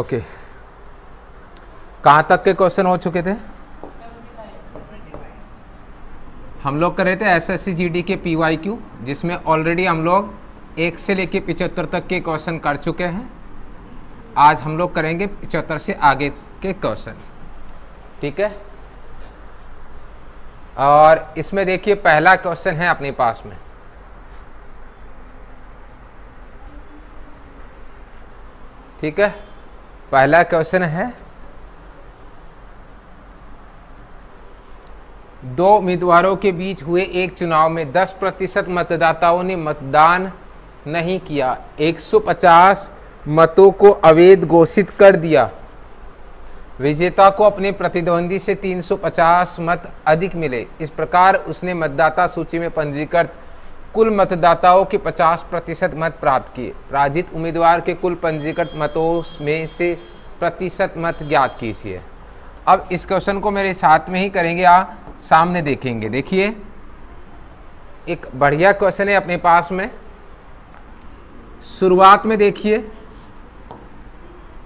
Okay कहाँ तक के क्वेश्चन हो चुके थे? हम लोग कर रहे थे S S K P Y Q जिसमें ऑलरेडी हम लोग एक से लेके पिचहत्तर तक के क्वेश्चन कर चुके हैं। आज हम लोग करेंगे पिचहत्तर से आगे के क्वेश्चन ठीक है? और इसमें देखिए, पहला क्वेश्चन है अपने पास में। ठीक है? पहला क्वेश्चन है, दो उम्मीदवारों के बीच हुए एक चुनाव में 10 प्रतिशत मतदाताओं ने मतदान नहीं किया। 150 मतों को अवैध घोषित कर दिया। विजेता को अपने प्रतिद्वंदी से 350 मत अधिक मिले। इस प्रकार उसने मतदाता सूची में पंजीकृत कुल मतदाताओं के 50 प्रतिशत मत प्राप्त किए। पराजित उम्मीदवार के कुल पंजीकृत मतों में से प्रतिशत मत ज्ञात कीजिए। अब इस क्वेश्चन को मेरे साथ में ही करेंगे, आप सामने देखेंगे। देखिए, एक बढ़िया क्वेश्चन है अपने पास में। शुरुआत में देखिए,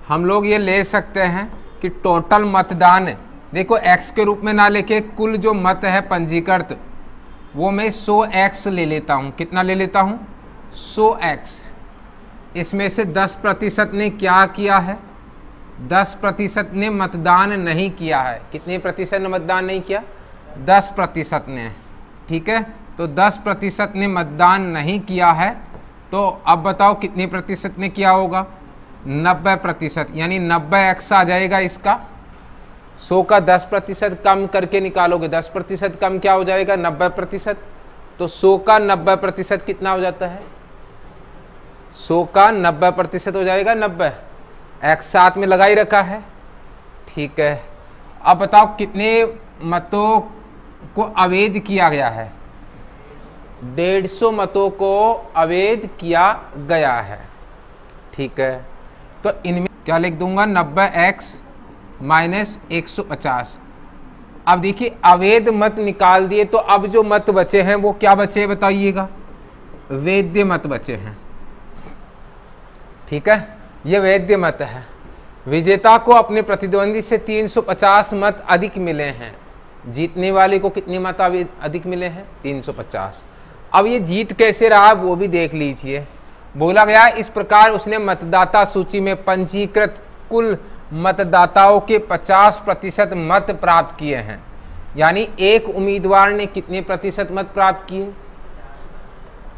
हम लोग ये ले सकते हैं कि टोटल मतदान, देखो एक्स के रूप में ना लेके कुल जो मत है पंजीकृत वो मैं सो एक्स ले लेता हूँ। कितना ले लेता हूँ? सो एक्स इसमें से 10 प्रतिशत ने क्या किया है? 10 प्रतिशत ने मतदान नहीं किया है। कितने प्रतिशत ने मतदान नहीं किया? 10 प्रतिशत ने। ठीक है? तो 10 प्रतिशत ने मतदान नहीं किया है। तो अब बताओ कितने प्रतिशत ने किया होगा? 90 प्रतिशत, यानी 90 एक्स आ जाएगा इसका। सौ का दस प्रतिशत कम करके निकालोगे, दस प्रतिशत कम क्या हो जाएगा? नब्बे प्रतिशत। तो सौ का नब्बे प्रतिशत कितना हो जाता है? सौ का नब्बे प्रतिशत हो जाएगा नब्बे। एक साथ में लगा ही रखा है। ठीक है। अब बताओ कितने मतों को अवैध किया गया है? डेढ़ सौ मतों को अवैध किया गया है। ठीक है। तो इनमें क्या लिख दूँगा? नब्बे एक्स माइनस एक सौ पचास। अब देखिए, अवैध मत निकाल दिए तो अब जो मत बचे हैं, वो क्या बचे हैं बताइएगा? वैद्य मत बचे हैं। ठीक है? ये वैद्य मत है। विजेता को अपने प्रतिद्वंदी से 350 मत अधिक मिले हैं। जीतने वाले को कितने मत अधिक मिले हैं? 350 अब ये जीत कैसे रहा, वो भी देख लीजिए। बोला गया, इस प्रकार उसने मतदाता सूची में पंजीकृत कुल मतदाताओं के 50 प्रतिशत मत प्राप्त किए हैं। यानी एक उम्मीदवार ने कितने प्रतिशत मत प्राप्त किए?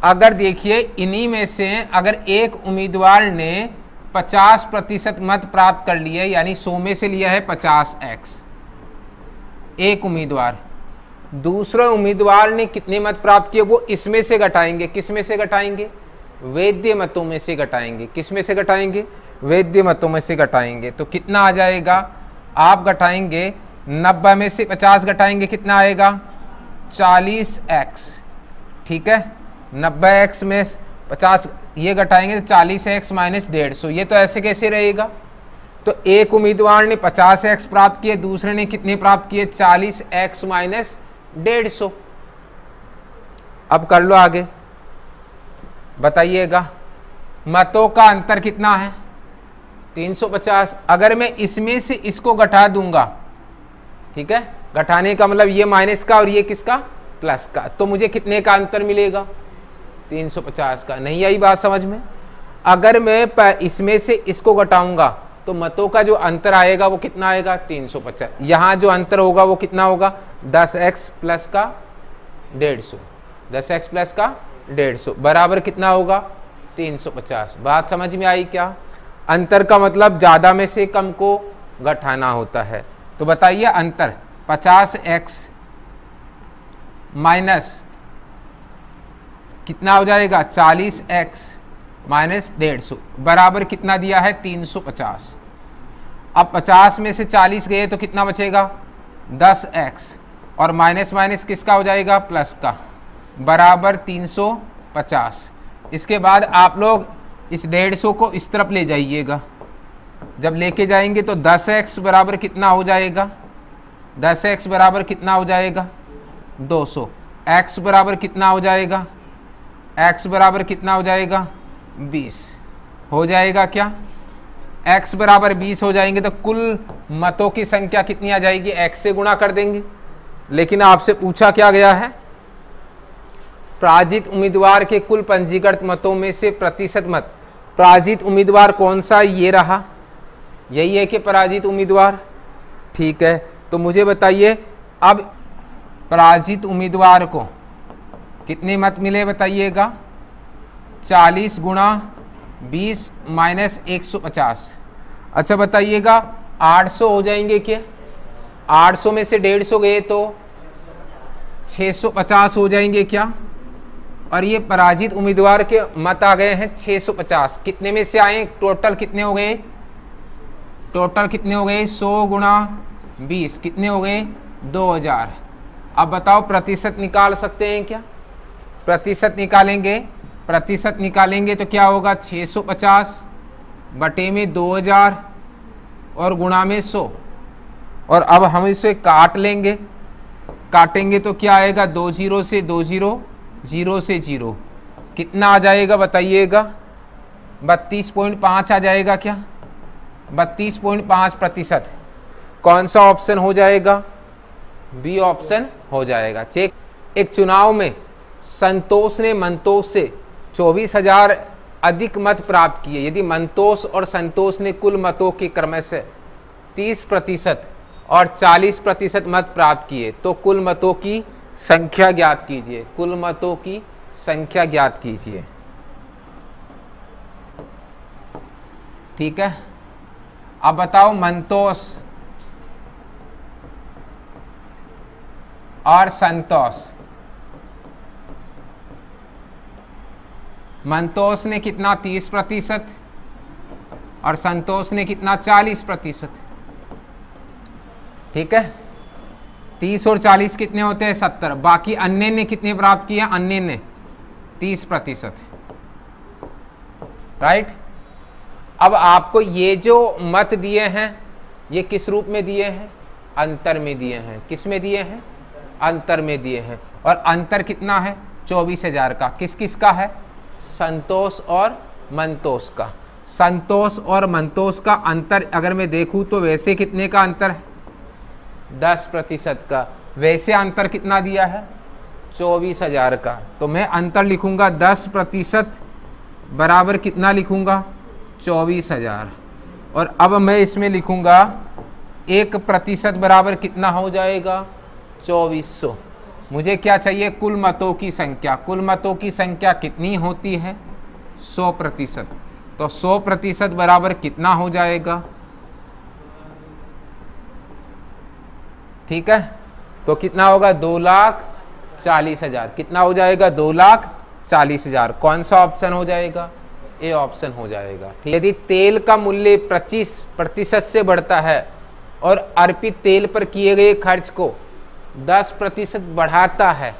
अगर देखिए, इन्हीं में से अगर एक उम्मीदवार ने 50 प्रतिशत मत प्राप्त कर लिए, यानी 100 में से लिया है 50 एक्स। एक उम्मीदवार। दूसरे उम्मीदवार ने कितने मत प्राप्त किए, वो इसमें से घटाएँगे। किसमें से घटाएँगे? वेद्य मतों में से घटाएँगे। किसमें से घटाएँगे? वैद्य मतों में से घटाएँगे। तो कितना आ जाएगा? आप घटाएँगे, नब्बे में से पचास घटाएँगे, कितना आएगा? चालीस एक्स ठीक है? नब्बे एक्स में पचास, ये घटाएँगे तो चालीस एक्स माइनस डेढ़। सौ ये तो ऐसे कैसे रहेगा? तो एक उम्मीदवार ने पचास एक्स प्राप्त किए, दूसरे ने कितने प्राप्त किए? चालीस एक्स माइनस डेढ़। सौ अब कर लो आगे। बताइएगा, मतों का अंतर कितना है? 350 अगर मैं इसमें से इसको घटा दूँगा, ठीक है? घटाने का मतलब ये माइनस का और ये किसका? प्लस का। तो मुझे कितने का अंतर मिलेगा? 350 का। नहीं आई बात समझ में? अगर मैं इसमें से इसको घटाऊँगा तो मतों का जो अंतर आएगा वो कितना आएगा? 350 यहाँ जो अंतर होगा वो कितना होगा? 10x प्लस का डेढ़ सौ। दस एक्स प्लस का डेढ़ सौ। बराबर कितना होगा? 350 बात समझ में आई क्या? अंतर का मतलब ज़्यादा में से कम को घटाना होता है। तो बताइए अंतर 50 एक्स माइनस कितना हो जाएगा? 40 एक्स माइनस डेढ़ सौ, बराबर कितना दिया है? 350 अब 50 में से 40 गए तो कितना बचेगा? 10 एक्स, और माइनस माइनस किसका हो जाएगा? प्लस का, बराबर 350 इसके बाद आप लोग इस डेढ़ सौ को इस तरफ़ ले जाइएगा। जब लेके जाएँगे तो 10 एक्स बराबर कितना हो जाएगा? 10 एक्स बराबर कितना हो जाएगा? 200 एक्स बराबर कितना हो जाएगा? एक्स बराबर कितना हो जाएगा? 20 हो जाएगा क्या? x बराबर 20 हो जाएँगे तो कुल मतों की संख्या कितनी आ जाएगी? x से गुणा कर देंगे। लेकिन आपसे पूछा क्या गया है? पराजित उम्मीदवार के कुल पंजीकृत मतों में से प्रतिशत मत। पराजित उम्मीदवार कौन सा? ये रहा। यही है कि पराजित उम्मीदवार। ठीक है तो मुझे बताइए, अब पराजित उम्मीदवार को कितने मत मिले बताइएगा? 40 गुणा 20 माइनस एक अच्छा बताइएगा 800 हो जाएँगे क्या? 800 में से 150 गए तो 650 हो जाएँगे क्या? और ये पराजित उम्मीदवार के मत आ गए हैं 650 कितने में से आए? टोटल कितने हो गए? टोटल कितने हो गए? 100 गुणा बीस। कितने हो गए? 2000 अब बताओ, प्रतिशत निकाल सकते हैं क्या? प्रतिशत निकालेंगे। प्रतिशत निकालेंगे तो क्या होगा? 650 बटे में 2000 और गुणा में 100 और अब हम इसे काट लेंगे। काटेंगे तो क्या आएगा? दो ज़ीरो से दो ज़ीरो। ज़ीरो से ज़ीरो। कितना आ जाएगा बताइएगा? बत्तीस पॉइंट पाँच आ जाएगा क्या? बत्तीस पॉइंट पाँच प्रतिशत। कौन सा ऑप्शन हो जाएगा? बी ऑप्शन हो जाएगा। चेक। एक चुनाव में संतोष ने मंतोष से चौबीस हज़ार अधिक मत प्राप्त किए। यदि मंतोष और संतोष ने कुल मतों के क्रम से तीस प्रतिशत और चालीस प्रतिशत मत प्राप्त किए तो कुल मतों की संख्या ज्ञात कीजिए। कुल मतों की संख्या ज्ञात कीजिए। ठीक है? अब बताओ मंतोष और संतोष। मंतोष ने कितना तीस प्रतिशत और संतोष ने कितना चालीस प्रतिशत? ठीक है? तीस और चालीस कितने होते हैं? सत्तर। बाकी अन्य ने कितने प्राप्त किया? अन्य ने। तीस प्रतिशत। राइट अब आपको ये जो मत दिए हैं, ये किस रूप में दिए हैं? अंतर में दिए हैं। किसमें दिए हैं? अंतर में दिए हैं। और अंतर कितना है? चौबीस हज़ार का। किस किस का है? संतोष और मंतोष का। संतोष और मंतोष का अंतर अगर मैं देखूँ तो वैसे कितने का अंतर है? दस प्रतिशत का। वैसे अंतर कितना दिया है? चौबीस हज़ार का। तो मैं अंतर लिखूँगा दस प्रतिशत बराबर कितना लिखूँगा? चौबीस हज़ार। और अब मैं इसमें लिखूँगा एक प्रतिशत बराबर कितना हो जाएगा? चौबीस सौ। मुझे क्या चाहिए? कुल मतों की संख्या। कुल मतों की संख्या कितनी होती है? सौ प्रतिशत। तो सौ प्रतिशत बराबर कितना हो जाएगा? ठीक है? तो कितना होगा? दो लाख चालीस हज़ार। कितना हो जाएगा? दो लाख चालीस हज़ार। कौन सा ऑप्शन हो जाएगा? ए ऑप्शन हो जाएगा। ठीक यदि तेल का मूल्य पच्चीस प्रतिशत से बढ़ता है और अर्पित तेल पर किए गए खर्च को 10 प्रतिशत बढ़ाता है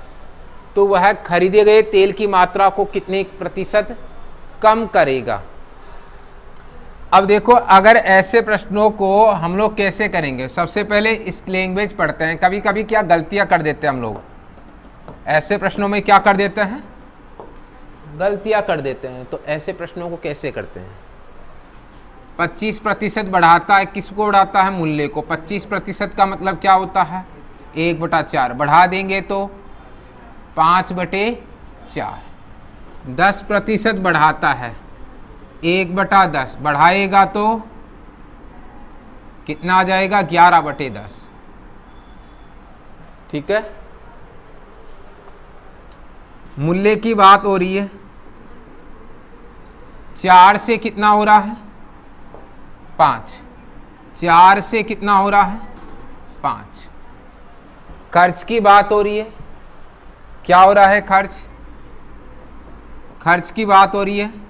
तो वह खरीदे गए तेल की मात्रा को कितने प्रतिशत कम करेगा? अब देखो, अगर ऐसे प्रश्नों को हम लोग कैसे करेंगे? सबसे पहले इस लैंग्वेज पढ़ते हैं। कभी कभी क्या गलतियाँ कर देते हैं हम लोग? ऐसे प्रश्नों में क्या कर देते हैं? गलतियाँ कर देते हैं। तो ऐसे प्रश्नों को कैसे करते हैं? 25 प्रतिशत बढ़ाता है। किसको बढ़ाता है? मूल्य को। 25 प्रतिशत का मतलब क्या होता है? एक बटा चार। बढ़ा देंगे तो पाँच बटे चार। दस प्रतिशत बढ़ाता है। एक बटा दस, बढ़ाएगा तो कितना आ जाएगा? ग्यारह बटे दस। ठीक है? मूल्य की बात हो रही है। चार से कितना हो रहा है? पाँच। चार से कितना हो रहा है? पाँच। खर्च की बात हो रही है। क्या हो रहा है खर्च? खर्च की बात हो रही है।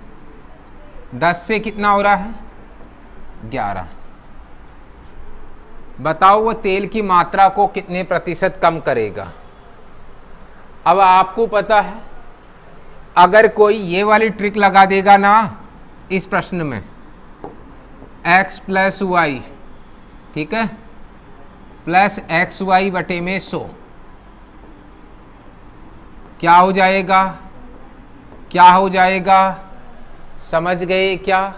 दस से कितना हो रहा है? ग्यारह। बताओ वो तेल की मात्रा को कितने प्रतिशत कम करेगा? अब आपको पता है, अगर कोई ये वाली ट्रिक लगा देगा ना, इस प्रश्न में। X प्लस वाई ठीक है? प्लस एक्स वाई बटे में सो। क्या हो जाएगा? क्या हो जाएगा? समझ गए क्या?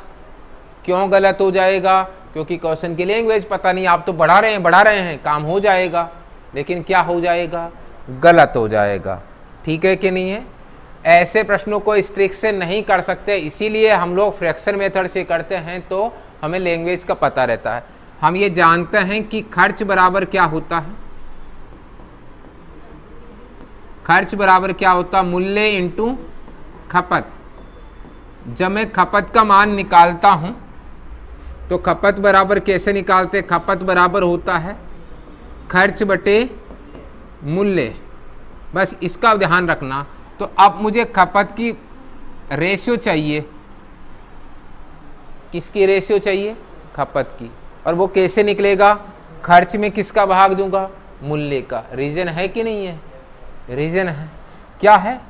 क्यों गलत हो जाएगा? क्योंकि क्वेश्चन की लैंग्वेज पता नहीं, आप तो बढ़ा रहे हैं, बढ़ा रहे हैं, काम हो जाएगा। लेकिन क्या हो जाएगा? गलत हो जाएगा। ठीक है कि नहीं है? ऐसे प्रश्नों को इस ट्रिक से नहीं कर सकते, इसीलिए हम लोग फ्रैक्शन मेथड से करते हैं तो हमें लैंग्वेज का पता रहता है। हम ये जानते हैं कि खर्च बराबर क्या होता है। खर्च बराबर क्या होता है? मूल्य इंटू खपत। जब मैं खपत का मान निकालता हूँ तो खपत बराबर कैसे निकालते? खपत बराबर होता है खर्च बटे मूल्य। बस इसका ध्यान रखना। तो अब मुझे खपत की रेशियो चाहिए। किसकी रेशियो चाहिए? खपत की। और वो कैसे निकलेगा? खर्च में किसका भाग दूँगा? मूल्य का। रीजन है कि नहीं है? रीजन है। क्या है?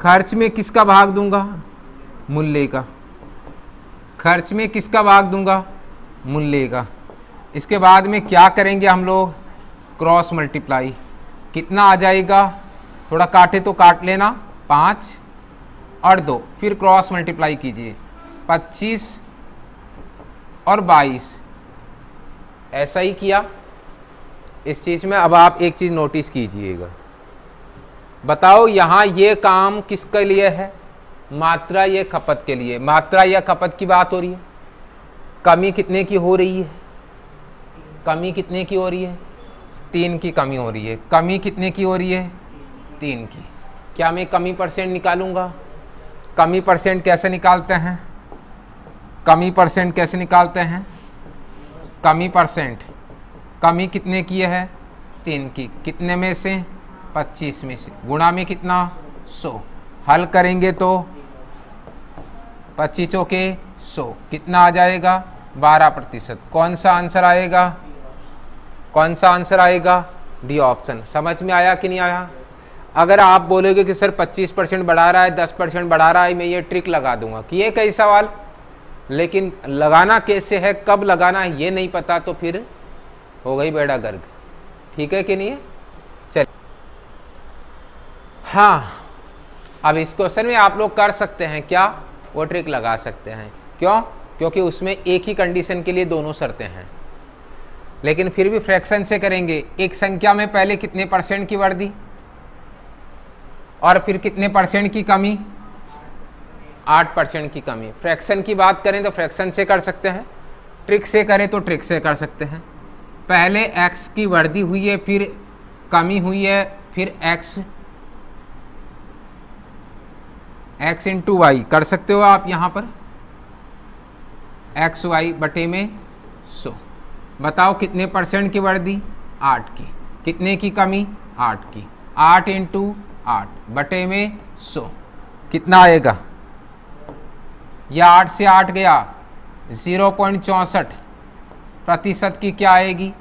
खर्च में किसका भाग दूँगा? मूल्य का। खर्च में किसका भाग दूँगा? मूल्य का। इसके बाद में क्या करेंगे हम लोग? Cross multiply. कितना आ जाएगा? थोड़ा काटे तो काट लेना। पाँच और दो। फिर क्रॉस मल्टीप्लाई कीजिए। पच्चीस और बाईस। ऐसा ही किया। इस चीज़ में अब आप एक चीज़ नोटिस कीजिएगा। बताओ यहाँ ये काम किसके लिए है? मात्रा या खपत के लिए। मात्रा या खपत की बात हो रही है? कमी कितने की हो रही है? कमी कितने की हो रही है? तीन की कमी हो रही है। कमी कितने की हो रही है? तीन की। क्या मैं कमी परसेंट निकालूँगा? कमी परसेंट कैसे निकालते हैं? कमी परसेंट कैसे निकालते हैं? कमी परसेंट। कमी कितने की है? तीन की। कितने में से? पच्चीस में से। गुणा में कितना? सौ। हल करेंगे तो? पच्चीसों के सौ कितना आ जाएगा? बारह प्रतिशत। कौन सा आंसर आएगा? कौन सा आंसर आएगा? D option. समझ में आया कि नहीं आया? अगर आप बोलोगे कि सर 25 परसेंट बढ़ा रहा है 10 परसेंट बढ़ा रहा है, मैं ये ट्रिक लगा दूँगा कि ये कई सवाल। लेकिन लगाना कैसे है, कब लगाना है, ये नहीं पता तो फिर हो गई बेड़ा गर्ग। ठीक है कि नहीं चल। हाँ। अब इस क्वेश्चन में आप लोग कर सकते हैं क्या? वो ट्रिक लगा सकते हैं। क्यों? क्योंकि उसमें एक ही कंडीशन के लिए दोनों शर्तें हैं। लेकिन फिर भी फ्रैक्शन से करेंगे, एक संख्या में पहले कितने परसेंट की वर्दी? और फिर कितने परसेंट की कमी? आठ परसेंट की कमी। फ्रैक्शन की बात करें तो फ्रैक्शन से कर सकते हैं। ट्रिक से करें तो ट्रिक से कर सकते हैं। पहले एक्स की वर्दी हुई है, फिर कमी हुई है, फिर एक्स एक्स इंटू वाई कर सकते हो आप यहाँ पर? एक्स वाई बटे में सो। बताओ कितने परसेंट की वर्दी? आठ की। कितने की कमी? आठ की। आठ इंटू आठ बटे में सो। कितना आएगा? या आठ से आठ गया। ज़ीरो पॉइंट चौंसठ प्रतिशत की क्या आएगी?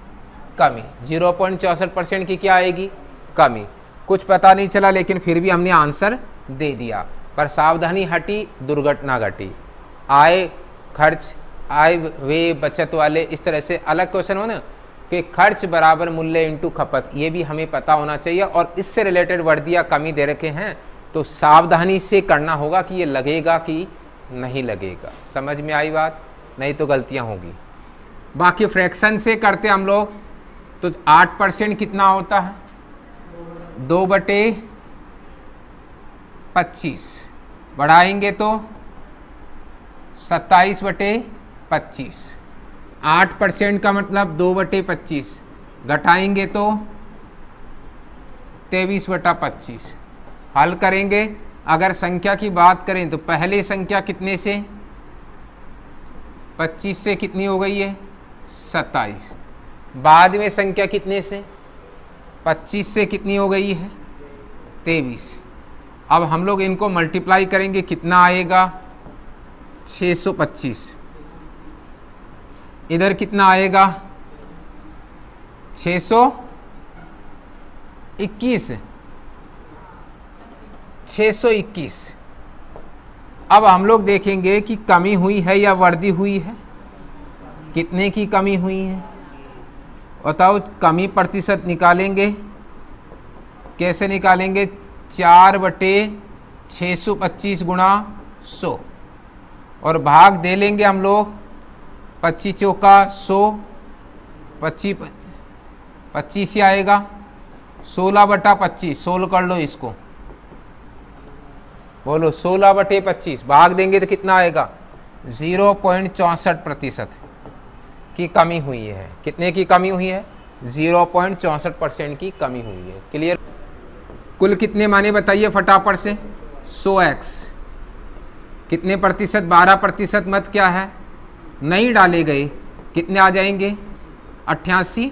कमी। ज़ीरो पॉइंट चौंसठ परसेंट की क्या आएगी? कमी। कुछ पता नहीं चला, लेकिन फिर भी हमने आंसर दे दिया। पर सावधानी हटी, दुर्घटना घटी। आय खर्च आय वे बचत वाले, इस तरह से अलग क्वेश्चन हो ना, कि खर्च बराबर मूल्य इंटू खपत, ये भी हमें पता होना चाहिए और इससे रिलेटेड वर्दियाँ कमी दे रखे हैं तो सावधानी से करना होगा कि ये लगेगा कि नहीं लगेगा। समझ में आई बात? नहीं तो गलतियाँ होगी। बाकी फ्रैक्शन से करते हम लोग तो आठ परसेंट कितना होता है? दो बटे पच्चीस। बढ़ाएँगे तो सत्ताईस बटे पच्चीस। आठ परसेंट का मतलब दो बटे पच्चीस। घटाएँगे तो तेईस बटा पच्चीस। हल करेंगे। अगर संख्या की बात करें तो पहले संख्या कितने से? पच्चीस से कितनी हो गई है? सत्ताईस। बाद में संख्या कितने से? पच्चीस से कितनी हो गई है? तेईस। अब हम लोग इनको मल्टीप्लाई करेंगे, कितना आएगा? 625 इधर कितना आएगा? 621 621 अब हम लोग देखेंगे कि कमी हुई है या वर्दी हुई है? कितने की कमी हुई है? बताओ, कमी प्रतिशत निकालेंगे? कैसे निकालेंगे? चार बटे छः सौ पच्चीस गुणा सौ। और भाग दे लेंगे हम लोग पच्चीस चौका सौ। पच्चीस पच्चीस ही आएगा। सोलह बटा पच्चीस सोलह कर लो इसको। बोलो सोलह बटे पच्चीस, भाग देंगे तो कितना आएगा? ज़ीरो पॉइंट चौंसठ प्रतिशत की कमी हुई है। कितने की कमी हुई है? ज़ीरो पॉइंट चौंसठ परसेंट की कमी हुई है। क्लियर? कुल कितने माने बताइए फटाफट से? सौ एक्स कितने प्रतिशत? बारह प्रतिशत मत क्या है? नहीं डाले गए। कितने आ जाएँगे? अट्ठासी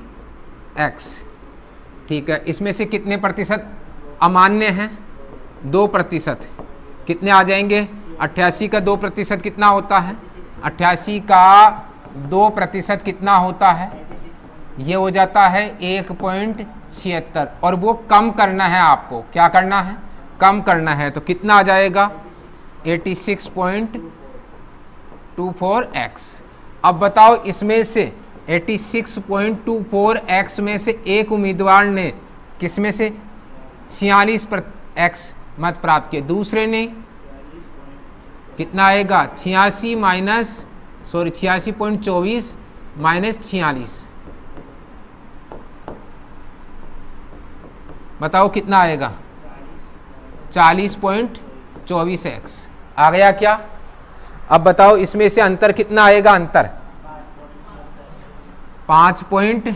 एक्स ठीक है, इसमें से कितने प्रतिशत अमान्य हैं? दो प्रतिशत। कितने आ जाएँगे? अट्ठासी का दो प्रतिशत कितना होता है? अट्ठासी का दो प्रतिशत कितना होता है? ये हो जाता है एक पॉइंट छिहत्तर। और वो कम करना है आपको। क्या करना है? कम करना है। तो कितना आ जाएगा? Eighty six point two four x. अब बताओ इसमें से eighty six point two four x में से एक उम्मीदवार ने किसमें से? छियालीस पर एक्स मत प्राप्त किए दूसरे ने कितना आएगा? छियासी माइनस, सॉरी, छियासी पॉइंट चौबीस माइनस छियालीस। बताओ कितना आएगा? चालीस पॉइंट चौबीस एक्स आ गया क्या? अब बताओ इसमें से अंतर कितना आएगा अंतर? पाँच पॉइंट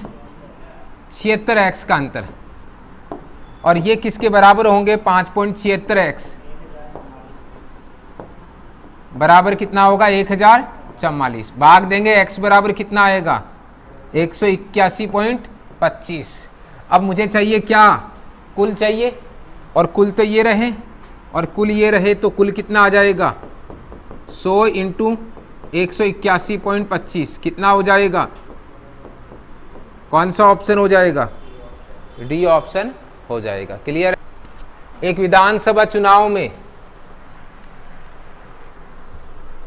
छिहत्तर एक्स का अंतर। और ये किसके बराबर होंगे? पाँच पॉइंट छिहत्तर एक्स बराबर कितना होगा? एक हज़ार चवालीस। भाग देंगे एक्स बराबर कितना आएगा? एक सौ इक्यासी पॉइंट पच्चीस। अब मुझे चाहिए क्या? कुल चाहिए और कुल तो ये रहे, और कुल ये रहे तो कुल कितना आ जाएगा? सौ इंटू एक सौ इक्यासी पॉइंट पच्चीस, कितना हो जाएगा? कौन सा ऑप्शन हो जाएगा? डी ऑप्शन हो जाएगा। क्लियर? एक विधानसभा चुनाव में,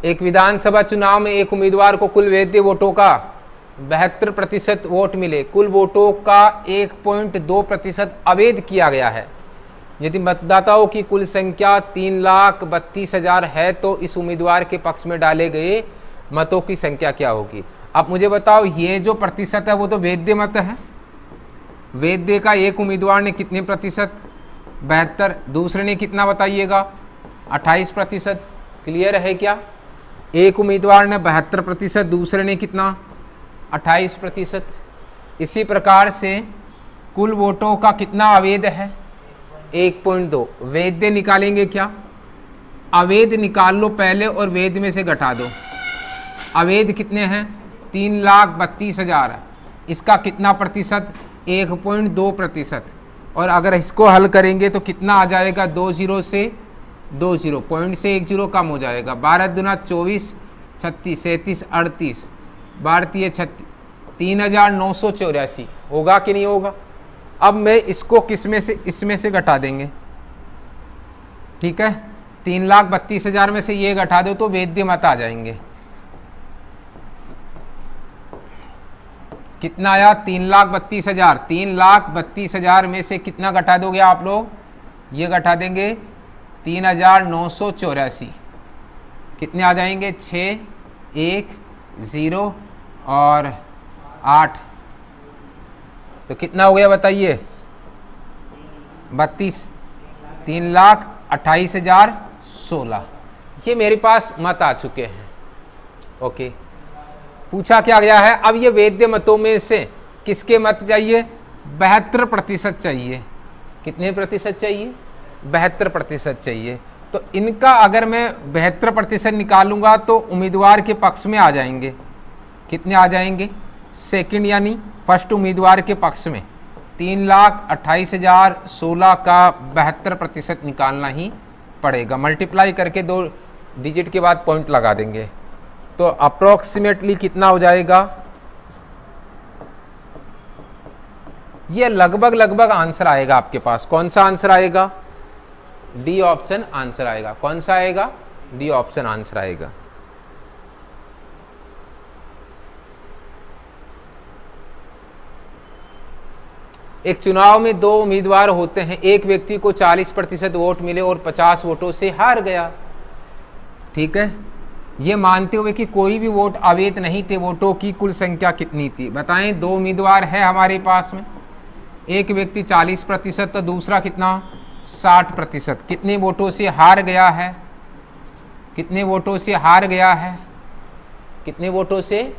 एक विधानसभा चुनाव में एक उम्मीदवार को कुल वैध वोटों का बहत्तर प्रतिशत वोट मिले। कुल वोटों का एक पॉइंट दो प्रतिशत अवैध किया गया है। यदि मतदाताओं की कुल संख्या तीन लाख बत्तीस हज़ार है तो इस उम्मीदवार के पक्ष में डाले गए मतों की संख्या क्या होगी? अब मुझे बताओ, ये जो प्रतिशत है, वो तो वैद्य मत है? वैद्य का एक उम्मीदवार ने कितने प्रतिशत? बहत्तर। दूसरे ने कितना बताइएगा? अट्ठाईस प्रतिशत। क्लियर है क्या? एक उम्मीदवार ने बहत्तर प्रतिशत, दूसरे ने कितना? अट्ठाईस प्रतिशत। इसी प्रकार से कुल वोटों का कितना अवैध है? एक पॉइंट दो। वैद्य निकालेंगे क्या? अवैध निकाल लो पहले और वेद में से घटा दो। अवैध कितने हैं? तीन लाख बत्तीस हज़ार। इसका कितना प्रतिशत? एक पॉइंट दो प्रतिशत। और अगर इसको हल करेंगे तो कितना आ जाएगा? दो ज़ीरो से दो ज़ीरो। पॉइंट से एक ज़ीरो कम हो जाएगा। बारह दुना चौबीस, छत्तीस, सैंतीस, अड़तीस। भारतीय छत्तीस तीन हज़ार नौ सौ चौरासी। होगा कि नहीं होगा? अब मैं इसको किसमें से, इसमें से घटा देंगे? ठीक है? तीन लाख बत्तीस हज़ार में से ये घटा दो तो वेद्य मत आ जाएँगे। कितना आया? तीन लाख बत्तीस हज़ार। तीन लाख बत्तीस हज़ार में से कितना घटा दोगे आप लोग? ये घटा देंगे तीन हज़ार नौ सौ चौरासी। कितने आ जाएँगे? छ, एक, ज़ीरो और आठ। तो कितना हो गया बताइए? बत्तीस। तीन लाख अट्ठाईस हज़ार सोलह। ये मेरे पास मत आ चुके हैं। ओके। पूछा क्या गया है? अब ये वेद्य मतों में से किसके मत चाहिए? बहत्तर प्रतिशत चाहिए। कितने प्रतिशत चाहिए? बहत्तर प्रतिशत चाहिए। तो इनका अगर मैं बहत्तर प्रतिशत निकालूँगा तो उम्मीदवार के पक्ष में आ जाएँगे। कितने आ जाएँगे? सेकंड यानी फ़र्स्ट उम्मीदवार के पक्ष में। तीन लाख अट्ठाईस हज़ार सोलह का बहत्तर प्रतिशत निकालना ही पड़ेगा। मल्टीप्लाई करके दो डिजिट के बाद पॉइंट लगा देंगे। तो अप्रोक्सीमेटली कितना हो जाएगा? ये लगभग लगभग आंसर आएगा आपके पास। कौन सा आंसर आएगा? डी ऑप्शन आंसर आएगा। कौन सा आएगा? डी ऑप्शन आंसर आएगा। एक चुनाव में दो उम्मीदवार होते हैं। एक व्यक्ति को 40 प्रतिशत वोट मिले और 50 वोटों से हार गया। ठीक है? ये मानते हुए कि कोई भी वोट अवैध नहीं थे। वोटों की कुल संख्या कितनी थी? बताएँ, दो उम्मीदवार है हमारे पास में। एक व्यक्ति 40 प्रतिशत तो दूसरा कितना? 60 प्रतिशत। कितने वोटों से हार गया है? कितने वोटों से हार गया है? कितने वोटों से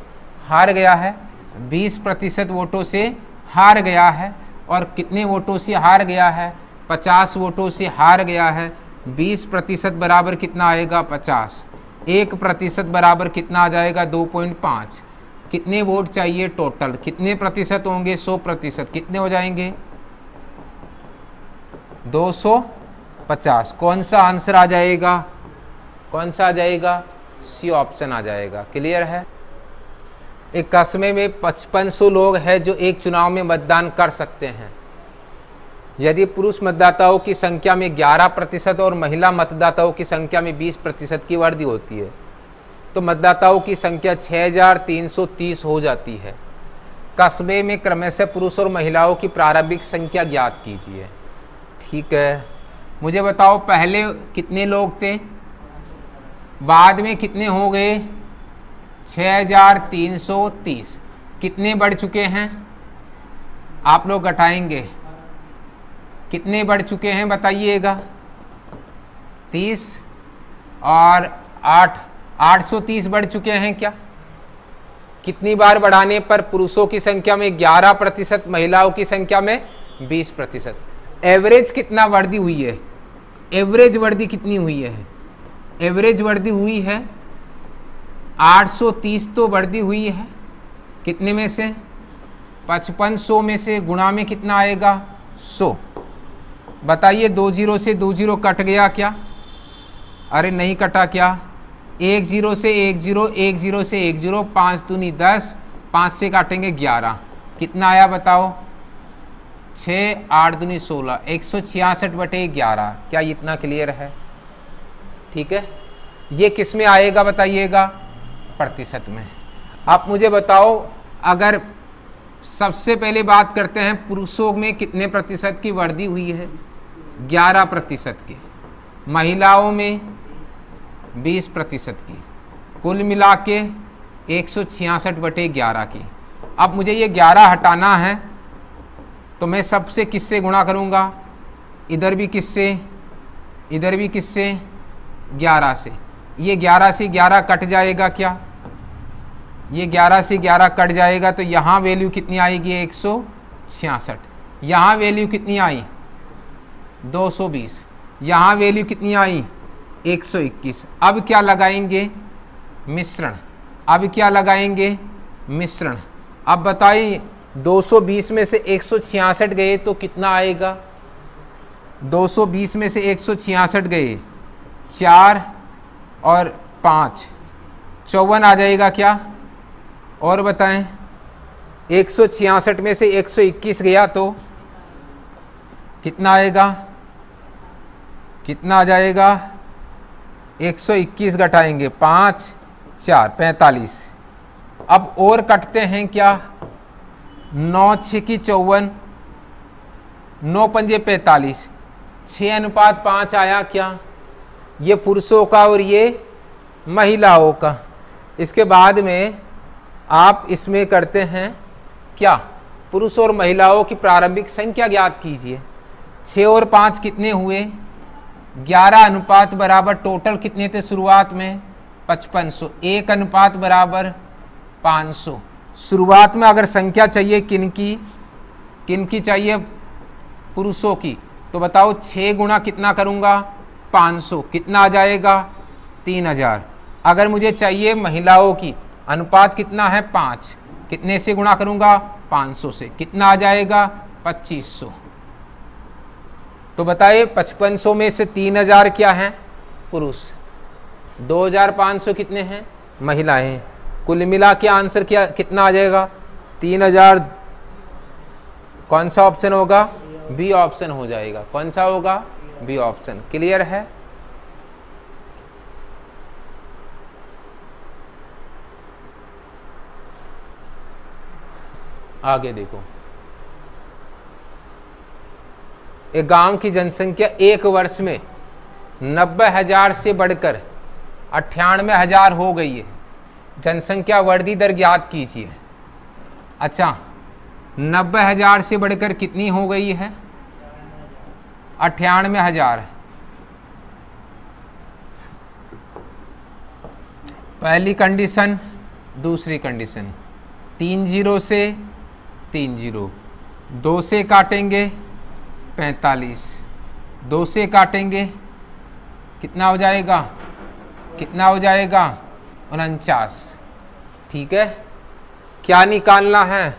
हार गया है? 20 प्रतिशत वोटों से हार गया है। और कितने वोटों से हार गया है? 50 वोटों से हार गया है। 20 प्रतिशत बराबर कितना आएगा? 50 एक प्रतिशत बराबर कितना आ जाएगा? 2.5 कितने वोट चाहिए टोटल? कितने प्रतिशत होंगे? 100 प्रतिशत। कितने हो जाएँगे? 250 कौन सा आंसर आ जाएगा? कौन सा आ जाएगा? सी ऑप्शन आ जाएगा। क्लियर है? एक कस्बे में पचपन सौ लोग हैं जो एक चुनाव में मतदान कर सकते हैं। यदि पुरुष मतदाताओं की संख्या में 11 प्रतिशत और महिला मतदाताओं की संख्या में 20 प्रतिशत की वृद्धि होती है तो मतदाताओं की संख्या 6,330 हो जाती है। कस्बे में क्रमशः पुरुष और महिलाओं की प्रारंभिक संख्या ज्ञात कीजिए। ठीक है। मुझे बताओ पहले कितने लोग थे? बाद में कितने हो गए? 6,330 कितने बढ़ चुके हैं? आप लोग घटाएँगे। कितने बढ़ चुके हैं बताइएगा? तीस और आठ आठ सौ तीस बढ़ चुके हैं क्या? कितनी बार बढ़ाने पर पुरुषों की संख्या में ग्यारह प्रतिशत महिलाओं की संख्या में बीस प्रतिशत। एवरेज कितना वृद्धि हुई है? एवरेज वृद्धि कितनी हुई है? एवरेज वृद्धि हुई है 830 तो वृद्धि हुई है। कितने में से? पचपन सौ में से गुणा में कितना आएगा? सौ। बताइए, दो ज़ीरो से दो ज़ीरो कट गया क्या? अरे नहीं कटा क्या? एक ज़ीरो से एक ज़ीरो एक ज़ीरो से एक ज़ीरो, पाँच दूनी दस, पाँच से काटेंगे ग्यारह। कितना आया बताओ? छः आठ दूनी सोलह, एक सौ छियासठ बटे ग्यारह। क्या इतना क्लियर है? ठीक है? ये किसमें आएगा बताइएगा? प्रतिशत में। आप मुझे बताओ, अगर सबसे पहले बात करते हैं, पुरुषों में कितने प्रतिशत की वृद्धि हुई है? ग्यारह प्रतिशत की। महिलाओं में बीस प्रतिशत की। कुल मिला के एक सौ छियासठ बटे ग्यारह की। अब मुझे ये ग्यारह हटाना है तो मैं सबसे किससे गुणा करूँगा? इधर भी किससे? इधर भी किससे? ग्यारह से। ये ग्यारह से ग्यारह कट जाएगा क्या? ये ग्यारह से ग्यारह कट जाएगा तो यहाँ वैल्यू कितनी आएगी? एक सौ छियासठ। यहाँ वैल्यू कितनी आई? दो सौ बीस। यहाँ वैल्यू कितनी आई? एक सौ इक्कीस। अब क्या लगाएँगे? मिश्रण। अब क्या लगाएँगे? मिश्रण। अब बताइए 220 में से एक सौ छियासठ गए तो कितना आएगा? 220 में से एक सौ छियासठ गए। चार और पाँच। चौवन आ जाएगा क्या? और बताएँ, एक सौ छियासठ में से 121 गया तो कितना आएगा? कितना आ जाएगा 121 घटाएँगे, पाँच, चार, पैंतालीस। अब और कटते हैं क्या? नौ छ की चौवन, नौ, पंजे, पैंतालीस। छः अनुपात पाँच आया क्या? ये पुरुषों का और ये महिलाओं का। इसके बाद में आप इसमें करते हैं क्या? पुरुष और महिलाओं की प्रारंभिक संख्या ज्ञात कीजिए। छः और पाँच कितने हुए? ग्यारह अनुपात बराबर टोटल कितने थे शुरुआत में? पचपन सौ। एक अनुपात बराबर पाँच सौ। शुरुआत में अगर संख्या चाहिए किन की? किन की चाहिए? पुरुषों की। तो बताओ छः गुणा कितना करूँगा? 500 कितना आ जाएगा? तीन हज़ार। अगर मुझे चाहिए महिलाओं की अनुपात कितना है पाँच। कितने से गुणा करूँगा? 500 से कितना आ जाएगा? 2500 तो बताइए 5500 में से 3000 क्या हैं? पुरुष। 2500 कितने हैं? महिलाएँ है। कुल मिला के आंसर क्या, कितना आ जाएगा? 3000 कौन सा ऑप्शन होगा? बी ऑप्शन हो जाएगा। कौन सा होगा? B option. क्लियर है? आगे देखो। एक गाँव की जनसंख्या एक वर्ष में नब्बे हज़ार से बढ़कर अट्ठानवे हज़ार हो गई है। जनसंख्या वर्दी दर ज्ञात कीजिए। अच्छा नब्बे हज़ार से बढ़कर कितनी हो गई है? अट्ठानवे हज़ार। पहली कंडीशन दूसरी कंडीशन तीन ज़ीरो से तीन ज़ीरो। दो से काटेंगे, पैंतालीस। दो से काटेंगे, कितना हो जाएगा? कितना हो जाएगा? उनचास। ठीक है? क्या निकालना है?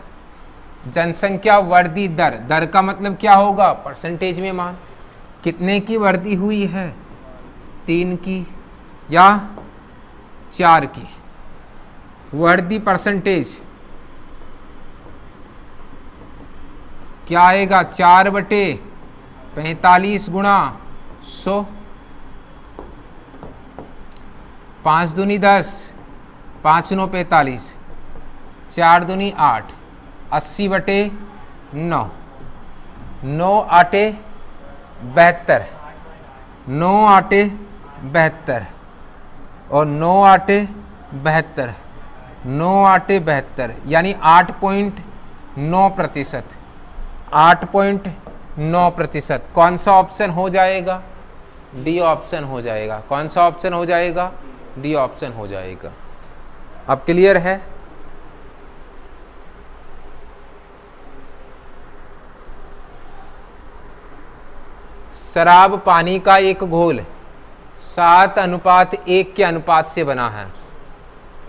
जनसंख्या वर्दी दर। दर का मतलब क्या होगा? परसेंटेज में मान। कितने की वर्दी हुई है? तीन की या चार की? वर्दी परसेंटेज। क्या आएगा चार बटे पैंतालीस गुणा सौ। पाँच दूनी दस, पाँच नौ पैंतालीस, चार दूनी आठ, अस्सी बटे नौ। नौ आटे बहत्तर, नौ आटे बहत्तर और नौ आटे बहत्तर, नौ आटे बहत्तर, यानी आठ पॉइंट नौ प्रतिशत। आठ पॉइंट नौ प्रतिशत। कौन सा ऑप्शन हो जाएगा? डी ऑप्शन हो जाएगा। कौन सा ऑप्शन हो जाएगा? डी ऑप्शन हो जाएगा। अब क्लियर है? शराब पानी का एक घोल, सात अनुपात एक के अनुपात से बना है।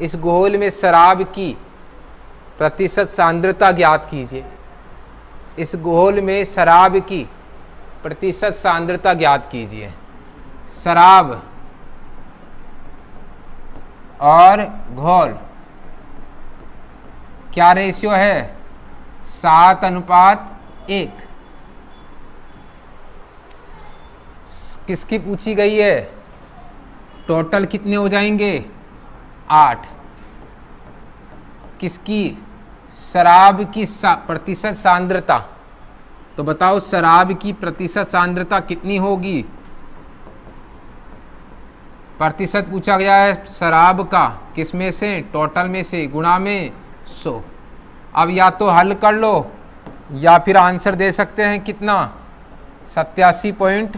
इस घोल में शराब की प्रतिशत सांद्रता ज्ञात कीजिए। इस घोल में शराब की प्रतिशत सांद्रता ज्ञात कीजिए। शराब और घोल। क्या रेशियो है? सात अनुपात एक। किसकी पूछी गई है? टोटल कितने हो जाएँगे? आठ। किसकी शराब की सा, प्रतिशत सांद्रता तो बताओ शराब की प्रतिशत सांद्रता कितनी होगी? प्रतिशत पूछा गया है शराब का। किसमें से? टोटल में से। गुणा में? सो। अब या तो हल कर लो या फिर आंसर दे सकते हैं कितना? सत्यासी पॉइंट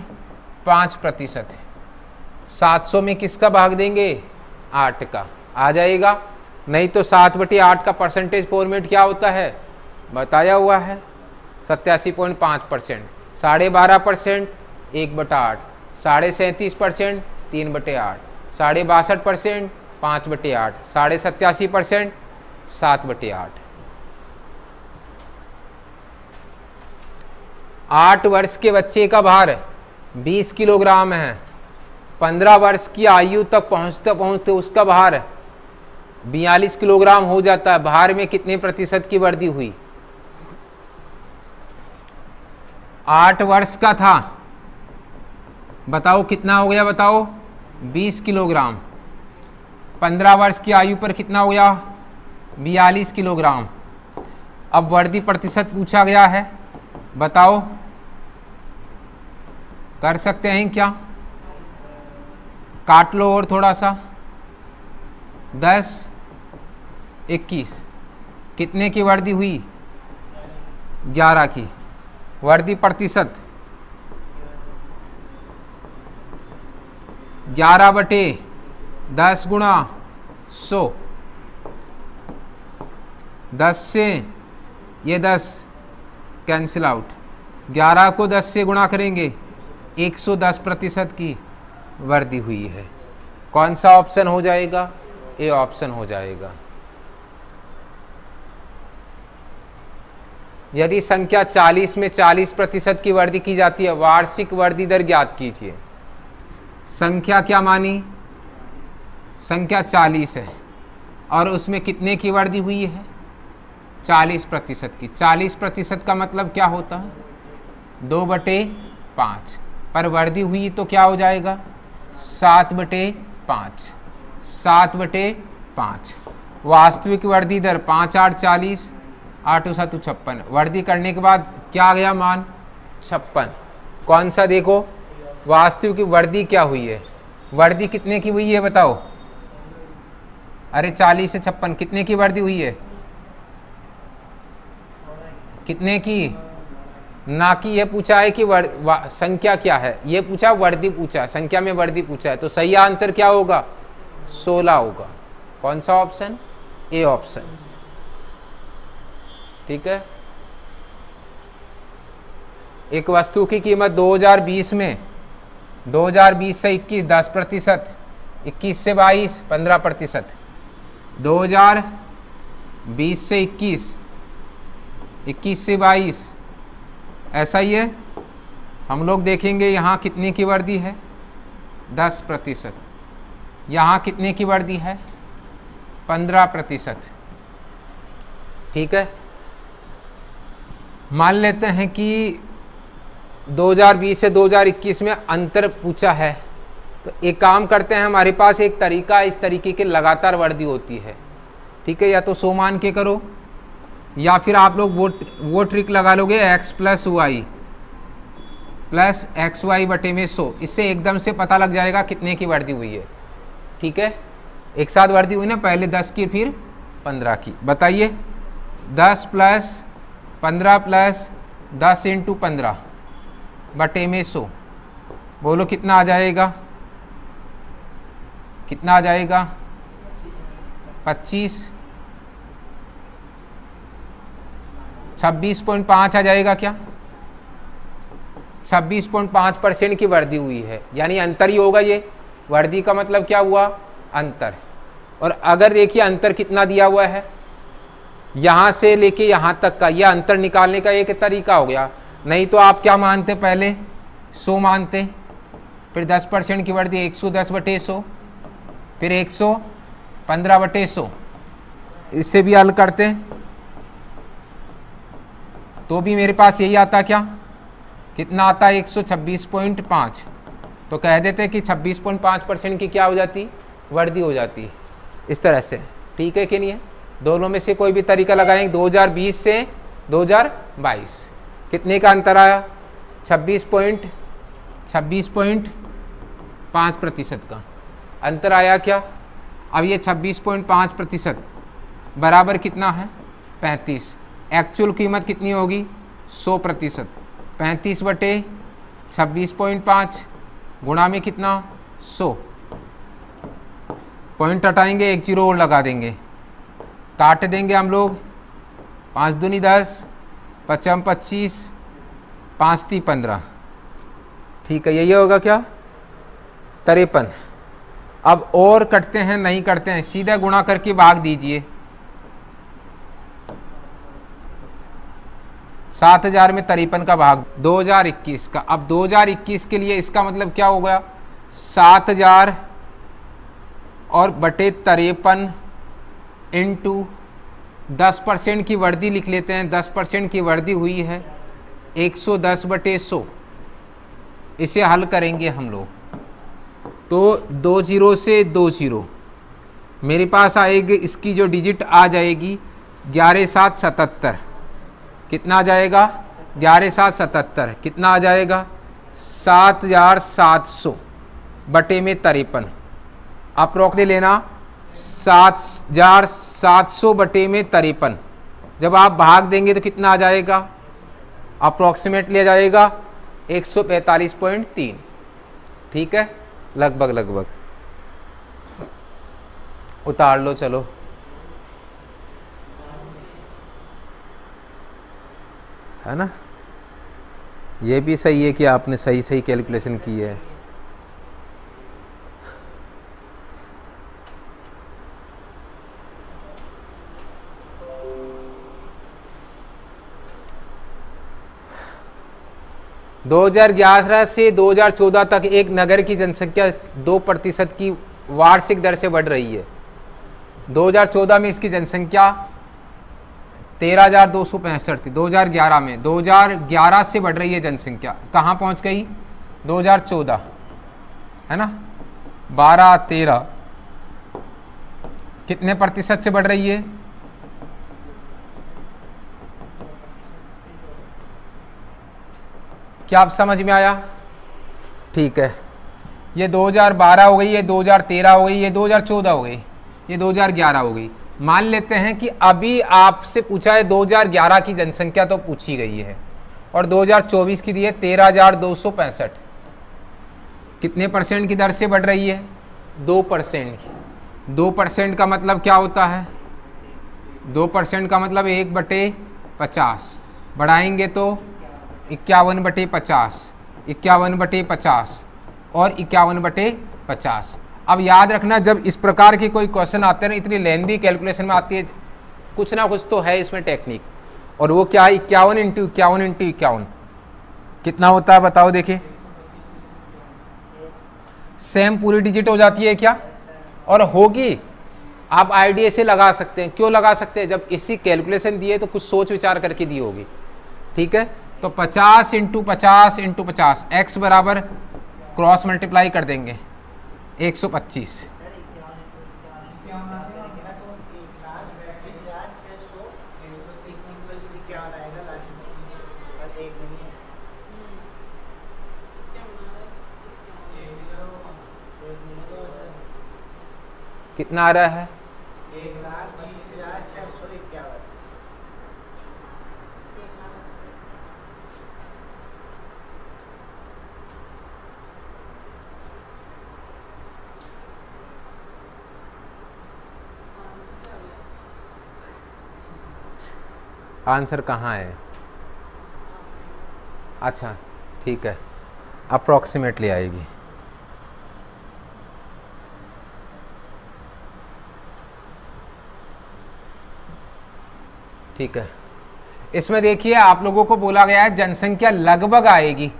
पाँच प्रतिशत। सात सौ में किसका भाग देंगे? आठ का। आ जाएगा। नहीं तो सात बटे आठ का परसेंटेज फॉर्मेट क्या होता है? बताया हुआ है। सत्यासी पॉइंट पाँच परसेंट साढ़े बारह परसेंट एक बटा आठ। साढ़े सैंतीस परसेंट तीन बटे आठ। साढ़े बासठ परसेंट पाँच बटे आठ। साढ़े सत्यासी परसेंट सात बटे आठ। आठ वर्ष के बच्चे का भार बीस किलोग्राम है। पंद्रह वर्ष की आयु तक पहुँचते पहुँचते उसका भार बयालीस किलोग्राम हो जाता है। भार में कितने प्रतिशत की वृद्धि हुई? आठ वर्ष का था। बताओ कितना हो गया बताओ? बीस किलोग्राम। पंद्रह वर्ष की आयु पर कितना हो गया? बयालीस किलोग्राम। अब वर्दी प्रतिशत पूछा गया है। बताओ। कर सकते हैं क्या? काट लो और थोड़ा सा। दस इक्कीस। कितने की वर्दी हुई? ग्यारह की। वर्दी प्रतिशत। ग्यारह बटे दस गुणा सौ। दस से ये दस। Cancel out. ग्यारह को दस से गुणा करेंगे। 110 प्रतिशत की वृद्धि हुई है। कौन सा ऑप्शन हो जाएगा? ए ऑप्शन हो जाएगा। यदि संख्या 40 में 40 प्रतिशत की वृद्धि की जाती है, वार्षिक वृद्धि दर ज्ञात कीजिए। संख्या क्या मानी? संख्या 40 है। और उसमें कितने की वृद्धि हुई है? 40 प्रतिशत की। 40 प्रतिशत का मतलब क्या होता है? दो बटे पाँच। पर वर्दी हुई तो क्या हो जाएगा? सात बटे पाँच। सात बटे पाँच। वास्तविक वर्दी दर पाँच आठ चालीस आठ सत छप्पन वर्दी करने के बाद क्या आ गया मान? छप्पन। कौन सा देखो? वास्तविक वर्दी क्या हुई है? वर्दी कितने की हुई है बताओ? अरे चालीस से छप्पन कितने की वर्दी हुई है? कितने की? ना कि ये पूछा है कि वर, संख्या क्या है? ये पूछा वर्दी पूछा संख्या में वर्दी पूछा है तो सही आंसर क्या होगा? सोलह होगा। कौन सा ऑप्शन ए ऑप्शन ठीक है? एक वस्तु की कीमत 2020 में 2020 से 21 10 प्रतिशत, इक्कीस से 22 15 प्रतिशत। दो हज़ार बीस से 21 21 से 22 ऐसा ही है? हम लोग देखेंगे यहाँ कितने की वर्दी है? 10 प्रतिशत। यहाँ कितने की वर्दी है? 15 प्रतिशत। ठीक है? मान लेते हैं कि 2020 से 2021 में अंतर पूछा है तो एक काम करते हैं, हमारे पास एक तरीका इस तरीके की लगातार वर्दी होती है। ठीक है, या तो सो मान के करो, या फिर आप लोग वो वो ट्रिक लगा लोगे, x plus y, plus x y बटे में सो, इससे एकदम से पता लग जाएगा कितने की वर्दी हुई है। ठीक है, एक साथ वर्दी हुई ना, पहले दस की, फिर पंद्रह की। बताइए, दस प्लस पंद्रह प्लस दस इंटू पंद्रह बटे में सौ। बोलो कितना आ जाएगा? कितना आ जाएगा? पच्चीस। छब्बीस पॉइंट पाँच आ जाएगा क्या? छब्बीस पॉइंट पाँच परसेंट की वर्दी हुई है। यानी अंतर ही होगा ये। वर्दी का मतलब क्या हुआ? अंतर। और अगर देखिए अंतर कितना दिया हुआ है? यहाँ से लेके यहाँ तक का, यह अंतर निकालने का एक तरीका हो गया। नहीं तो आप क्या मानते पहले? सौ मानते। फिर दस परसेंट की बढ़ती, एक सौ दस बटे सौ। फिर एक सौ पंद्रह बटे सौ। इससे भी हल करते तो भी मेरे पास यही आता क्या? कितना आता? है एक सौ छब्बीस पॉइंट पाँच। तो कह देते कि छब्बीस पॉइंट पाँच परसेंट की क्या हो जाती? वर्दी हो जाती। इस तरह से। ठीक है कि नहीं है? दोनों में से कोई भी तरीका लगाएँगे 2020 से 2022 कितने का अंतर आया? छब्बीस पॉइंट छब्बीस पॉइंट पाँच प्रतिशत का। अंतर आया क्या? अब ये छब्बीस पॉइंट पाँच प्रतिशत बराबर कितना है? पैंतीस। एक्चुअल कीमत कितनी होगी? सौ प्रतिशत। पैंतीस बटे छब्बीस पॉइंट पाँच गुणा में कितना? सौ। पॉइंट हटाएँगे, एक ज़ीरो और लगा देंगे। काट देंगे हम लोग। पाँच दूनी दस, पचम पच्चीस, पाँच ती पंद्रह। ठीक है, यही होगा क्या? तिरपन। अब और कटते हैं, नहीं कटते हैं, सीधा गुणा करके भाग दीजिए। सात हज़ार में तिरपन का भाग 2021 का। अब 2021 के लिए इसका मतलब क्या हो गया सात हज़ार और बटे तिरपन इंटू दस परसेंट की वर्दी लिख लेते हैं। दस परसेंट की वर्दी हुई है। एक सौ दस बटे सौ। इसे हल करेंगे हम लोग। तो दो ज़ीरो से दो ज़ीरो। मेरे पास आएगी, इसकी जो डिजिट आ जाएगी, ग्यारह सात सतहत्तर। कितना आ जाएगा? ग्यारह सात सतहत्तर। कितना आ जाएगा? सात हज़ार सात सौ। बटे में तिरपन। अप्रोक्स दे लेना। सात हज़ार सात सौ बटे में तिरपन। जब आप भाग देंगे तो कितना आ जाएगा? अप्रोक्सीमेट आ जाएगा एक सौ पैंतालीस पॉइंट तीन। ठीक है? लगभग लगभग। उतार लो, चलो। है ना? ये भी सही है कि आपने सही सही कैलकुलेशन की है। 2011 से 2014 तक एक नगर की जनसंख्या दो प्रतिशत की वार्षिक दर से बढ़ रही है। 2014 में इसकी जनसंख्या तेरह हज़ार दो सौ पैंसठ थी। 2011 में। 2011 से बढ़ रही है जनसंख्या। कहाँ पहुँच गई? 2014 है ना? 12 तेरह। कितने प्रतिशत से बढ़ रही है? क्या आप समझ में आया? ठीक है। ये 2012 हो गई, ये 2013 हो गई, ये 2014 हो गई, ये 2011 हो गई। मान लेते हैं कि अभी आपसे पूछा है 2011 की जनसंख्या तो पूछी गई है और 2024 की दी है तेरह कितने परसेंट की दर से बढ़ रही है? दो परसेंट की। दो परसेंट का मतलब क्या होता है? दो परसेंट का मतलब एक बटे पचास। बढ़ाएँगे तो इक्यावन बटे पचास, इक्यावन बटे पचास और इक्यावन बटे पचास। अब याद रखना, जब इस प्रकार के कोई क्वेश्चन आते हैं ना, इतनी लेंदी कैलकुलेशन में आती है, कुछ ना कुछ तो है इसमें टेक्निक और वो क्या है? इक्यावन इंटू इक्यावन इंटू इक्यावन। कितना होता है बताओ देखिए। सेम पूरी डिजिट हो जाती है क्या? और होगी। आप आईडिया से लगा सकते हैं। क्यों लगा सकते हैं? जब इसी कैलकुलेशन दिए तो कुछ सोच विचार करके दी होगी। ठीक है? तो 50 इंटू पचास इंटू पचास एक्स बराबर क्रॉस मल्टीप्लाई कर देंगे 125 कितना आ रहा है? आंसर कहाँ है? अच्छा ठीक है। अप्रॉक्सीमेटली आएगी। ठीक है। इसमें देखिए, आप लोगों को बोला गया है, जनसंख्या लगभग आएगी।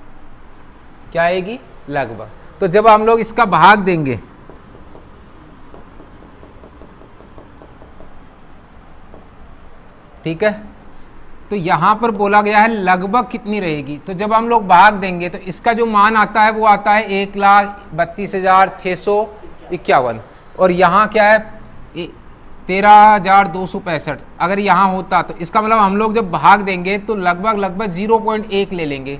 क्या आएगी? लगभग। तो जब हम लोग इसका भाग देंगे, ठीक है? तो यहाँ पर बोला गया है, लगभग कितनी रहेगी? तो जब हम लोग भाग देंगे तो इसका जो मान आता है, वो आता है एक लाख बत्तीस हज़ार छः सौ इक्यावन। और यहाँ क्या है? तेरह हज़ार दो सौ पैंसठ। अगर यहाँ होता तो इसका मतलब हम लोग जब भाग देंगे तो लगभग लगभग ज़ीरो पॉइंट एक ले लेंगे।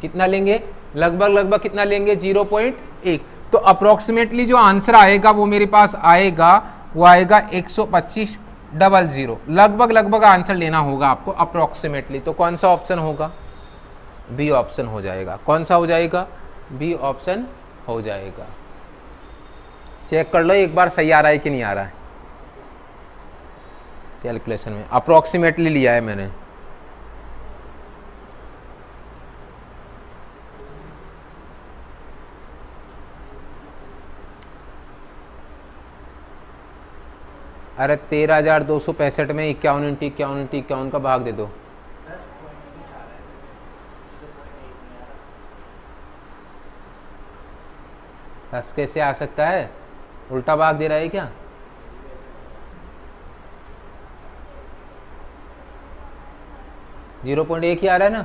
कितना लेंगे? लगभग लगभग कितना लेंगे? ज़ीरो पॉइंट एक। तो अप्रोक्सीमेटली जो आंसर आएगा, वो मेरे पास आएगा, वो आएगा एक सौ पच्चीस। Double zero. लगभग लगभग आंसर लेना होगा आपको अप्रोक्सीमेटली तो कौन सा ऑप्शन होगा? बी ऑप्शन हो जाएगा। कौन सा हो जाएगा? बी ऑप्शन हो जाएगा। चेक कर लो, एक बार सही आ रहा है कि नहीं आ रहा है। कैलकुलेशन में। अप्रोक्सीमेटली लिया है मैंने। अरे तेरह हज़ार दो सौ पैंसठ में इक्यावन इंटी इक्यावन इंटी, इक्यावन का भाग दे दो। दस कैसे आ सकता है? उल्टा भाग दे रहा है क्या? ज़ीरो पॉइंट एक ही आ रहा है ना?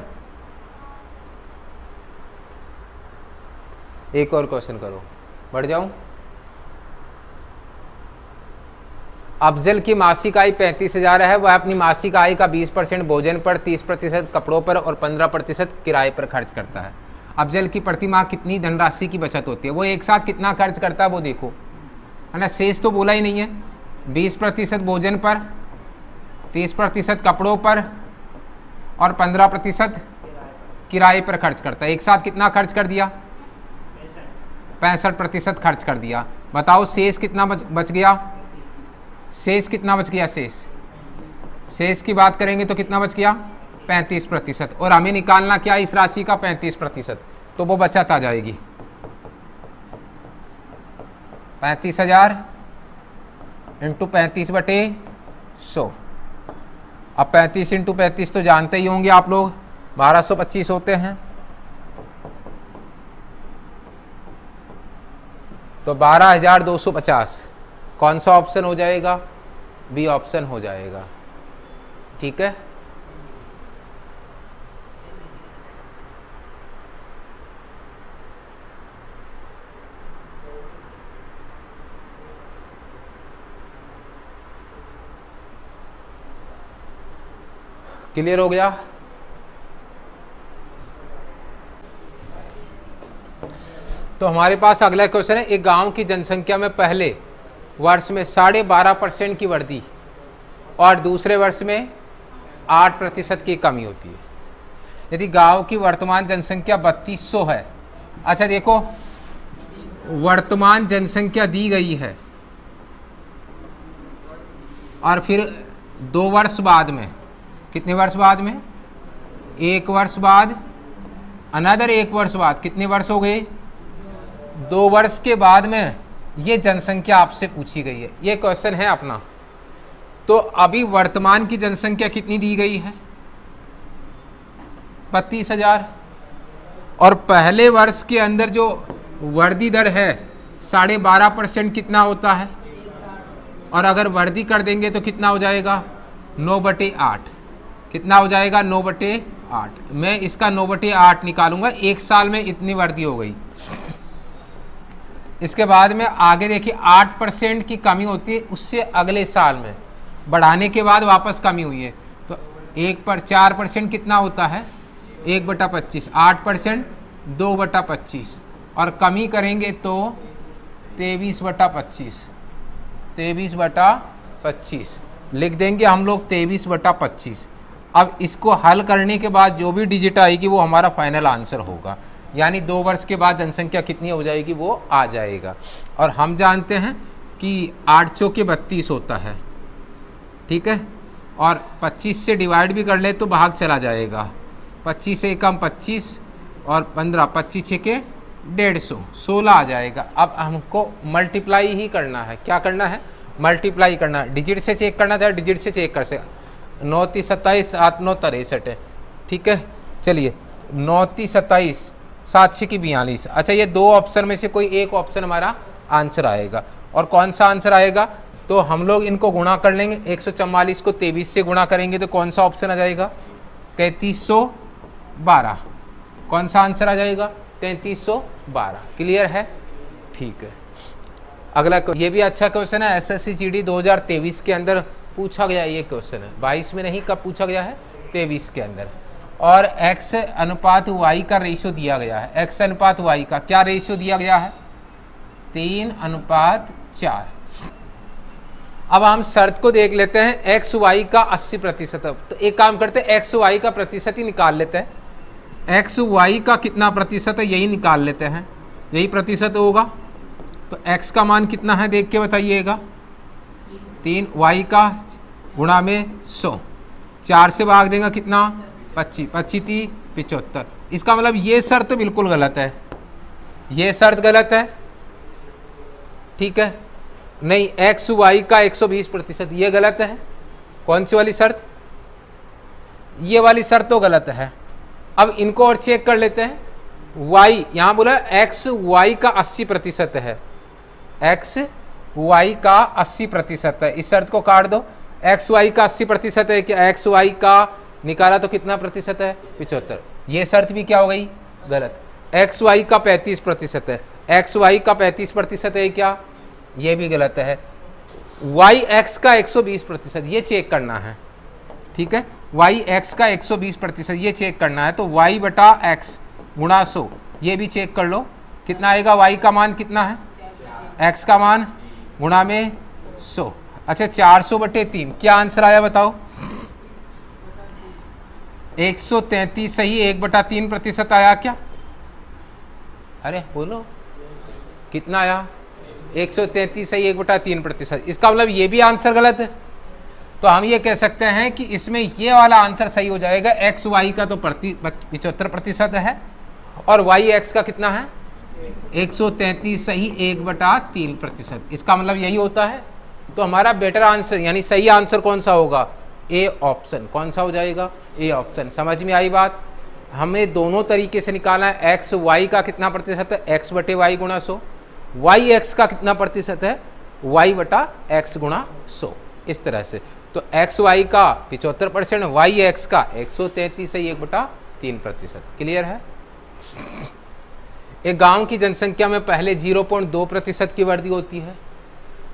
एक और क्वेश्चन करो। बढ़ जाऊँ? अफजल की मासिक आय पैंतीस हज़ार है। वह अपनी मासिक आय का 20 परसेंट भोजन पर 30 प्रतिशत कपड़ों पर और 15 प्रतिशत किराए पर खर्च करता है। अफजल की प्रति माह कितनी धनराशि की बचत होती है? वो एक साथ कितना खर्च करता है वो देखो। है ना? शेष तो बोला ही नहीं है। 20 प्रतिशत भोजन पर 30 प्रतिशत कपड़ों पर और 15 प्रतिशत किराए पर खर्च करता है। एक साथ कितना खर्च कर दिया? पैंसठ प्रतिशत खर्च कर दिया। बताओ शेष कितना बच, बच गया? शेष कितना बच गया? शेष। शेष की बात करेंगे तो कितना बच गया? पैंतीस प्रतिशत। और हमें निकालना क्या इस राशि का? पैंतीस प्रतिशत। तो वो बचत आ जाएगी। पैंतीस हज़ार इंटू पैंतीस बटे सौ। अब पैंतीस इंटू पैंतीस तो जानते ही होंगे आप लोग, बारह सौ पच्चीस होते हैं। तो बारह हज़ार दो सौ पचास। कौन सा ऑप्शन हो जाएगा? बी ऑप्शन हो जाएगा। ठीक है? क्लियर हो गया? तो हमारे पास अगला क्वेश्चन है, एक गाँव की जनसंख्या में पहले वर्ष में साढ़े बारह परसेंट की वृद्धि और दूसरे वर्ष में आठ प्रतिशत की कमी होती है। यदि गाँव की वर्तमान जनसंख्या बत्तीस सौ है अच्छा देखो, वर्तमान जनसंख्या दी गई है और फिर दो वर्ष बाद में, कितने वर्ष बाद में? एक वर्ष बाद अनदर एक वर्ष बाद, कितने वर्ष हो गए? दो वर्ष के बाद में। ये जनसंख्या आपसे पूछी गई है। ये क्वेश्चन है अपना। तो अभी वर्तमान की जनसंख्या कितनी दी गई है? बत्तीस हज़ार। और पहले वर्ष के अंदर जो वर्दी दर है, साढ़े बारह परसेंट कितना होता है? और अगर वर्दी कर देंगे तो कितना हो जाएगा? नौ बटे आठ। कितना हो जाएगा? नौ बटे आठ। मैं इसका नौ बटे आठ निकालूँगा। एक साल में इतनी वर्दी हो गई। इसके बाद में आगे देखिए, आठ परसेंट की कमी होती है उससे अगले साल में। बढ़ाने के बाद वापस कमी हुई है। तो एक पर चार परसेंट कितना होता है? एक बटा पच्चीस। आठ परसेंट, दो बटा पच्चीस। और कमी करेंगे तो तेईस बटा पच्चीस। तेईस बटा पच्चीस। लिख देंगे हम लोग तेईस बटा पच्चीस। अब इसको हल करने के बाद जो भी डिजिट आएगी वो हमारा फाइनल आंसर होगा। यानी दो वर्ष के बाद जनसंख्या कितनी हो जाएगी वो आ जाएगा। और हम जानते हैं कि आठ सौ के बत्तीस होता है। ठीक है? और 25 से डिवाइड भी कर ले तो भाग चला जाएगा। 25 से कम 25 और 15 पच्चीस छः के डेढ़ सौ, सोलह आ जाएगा। अब हमको मल्टीप्लाई ही करना है। क्या करना है? मल्टीप्लाई करना है। डिजिट से चेक करना चाहे डिजिट से चेक कर से। नौ तीस सत्ताईस, आठ नौ तिरसठ ठीक है? चलिए, नौ तीस सत्ताईस सात छः की बयालीस। अच्छा ये दो ऑप्शन में से कोई एक ऑप्शन हमारा आंसर आएगा। और कौन सा आंसर आएगा? तो हम लोग इनको गुणा कर लेंगे। एक को तेईस से गुणा करेंगे तो कौन सा ऑप्शन आ जाएगा? तैंतीस बारह। कौन सा आंसर आ जाएगा? तैंतीस बारह। क्लियर है? ठीक है। अगला ये भी अच्छा क्वेश्चन है। S S C G D दो हज़ार तेईस के अंदर पूछा गया ये क्वेश्चन है। बाईस में नहीं, कब पूछा गया है? तेईस के अंदर। और x अनुपात y का रेशियो दिया गया है। x अनुपात y का क्या रेशियो दिया गया है? तीन अनुपात चार। अब हम शर्त को देख लेते हैं एक्स वाई का 80 प्रतिशत। तो एक काम करते हैं एक्स वाई का प्रतिशत ही निकाल लेते हैं। एक्स वाई का कितना प्रतिशत है, यही निकाल लेते हैं। यही प्रतिशत होगा। तो एक्स का मान कितना है, देख के बताइएगा। तीन वाई का गुणा में सौ। चार से भाग देगा कितना? पच्चीस पच्चीस ती पिचहत्तर इसका मतलब ये शर्त बिल्कुल गलत है। ये शर्त गलत है। ठीक है? नहीं, एक्स, वाई का 120 प्रतिशत ये गलत है। कौन सी वाली शर्त? ये वाली शर्त तो गलत है। अब इनको और चेक कर लेते हैं। वाई, यहाँ बोला एक्स, वाई का 80 प्रतिशत है। एक्स, वाई का 80 प्रतिशत है। इस शर्त को काट दो। एक्स, वाई का 80 प्रतिशत है कि एक्स, वाई का निकाला तो कितना प्रतिशत है? पिछहत्तर ये शर्त भी क्या हो गई? गलत। एक्स वाई का पैंतीस प्रतिशत है। एक्स वाई का पैंतीस प्रतिशत है क्या? ये भी गलत है। वाई एक्स का 120 प्रतिशत, ये चेक करना है। ठीक है? वाई एक्स का 120 प्रतिशत, ये चेक करना है। तो वाई बटा एक्स गुणा सौ, ये भी चेक कर लो। कितना आएगा? वाई का मान कितना है? एक्स का मान गुणा में सौ। अच्छा चार सौ बटे तीन, क्या आंसर आया बताओ? एक सौ तैतीस सही एक बटा तीन प्रतिशत आया क्या? अरे, बोलो। कितना आया? एक सौ तैतीस सही एक बटा तीन प्रतिशत। इसका मतलब ये भी आंसर गलत है। तो हम ये कह सकते हैं कि इसमें ये वाला आंसर सही हो जाएगा। एक्स, वाई का तो प्रति पिचहत्तर प्रतिशत है। और वाई एक्स का कितना है? एक सौ तैतीस सही एक बटा तीन प्रतिशत। इसका मतलब यही होता है। तो हमारा बेटर आंसर, यानी सही आंसर कौन सा होगा? ए ऑप्शन कौन सा हो जाएगा? ए ऑप्शन समझ में आई बात? हमें दोनों तरीके से निकालना है। एक्स वाई का कितना प्रतिशत है? एक्स बटे वाई गुणा सौ। वाई एक्स का कितना प्रतिशत है? वाई बटा एक्स गुणा सौ। इस तरह से। तो एक्स वाई का पिचहत्तर परसेंट वाई एक्स का एक सौ तैंतीस है, एक बटा तीन प्रतिशत। क्लियर है? एक गाँव की जनसंख्या में पहले 0.2 प्रतिशत की वृद्धि होती है।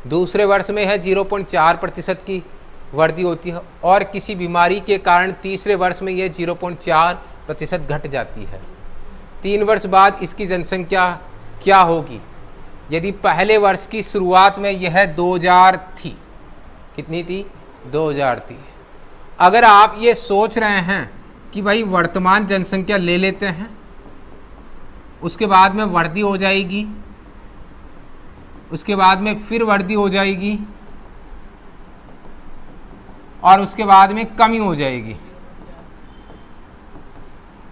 दूसरे वर्ष में है 0.4 प्रतिशत की। वृद्धि होती है और किसी बीमारी के कारण तीसरे वर्ष में यह 0.4 प्रतिशत घट जाती है। तीन वर्ष बाद इसकी जनसंख्या क्या होगी? यदि पहले वर्ष की शुरुआत में यह 2000 थी, कितनी थी? 2000 थी। अगर आप ये सोच रहे हैं कि भाई वर्तमान जनसंख्या ले लेते हैं, उसके बाद में वर्दी हो जाएगी, उसके बाद में फिर वर्दी हो जाएगी और उसके बाद में कमी हो जाएगी।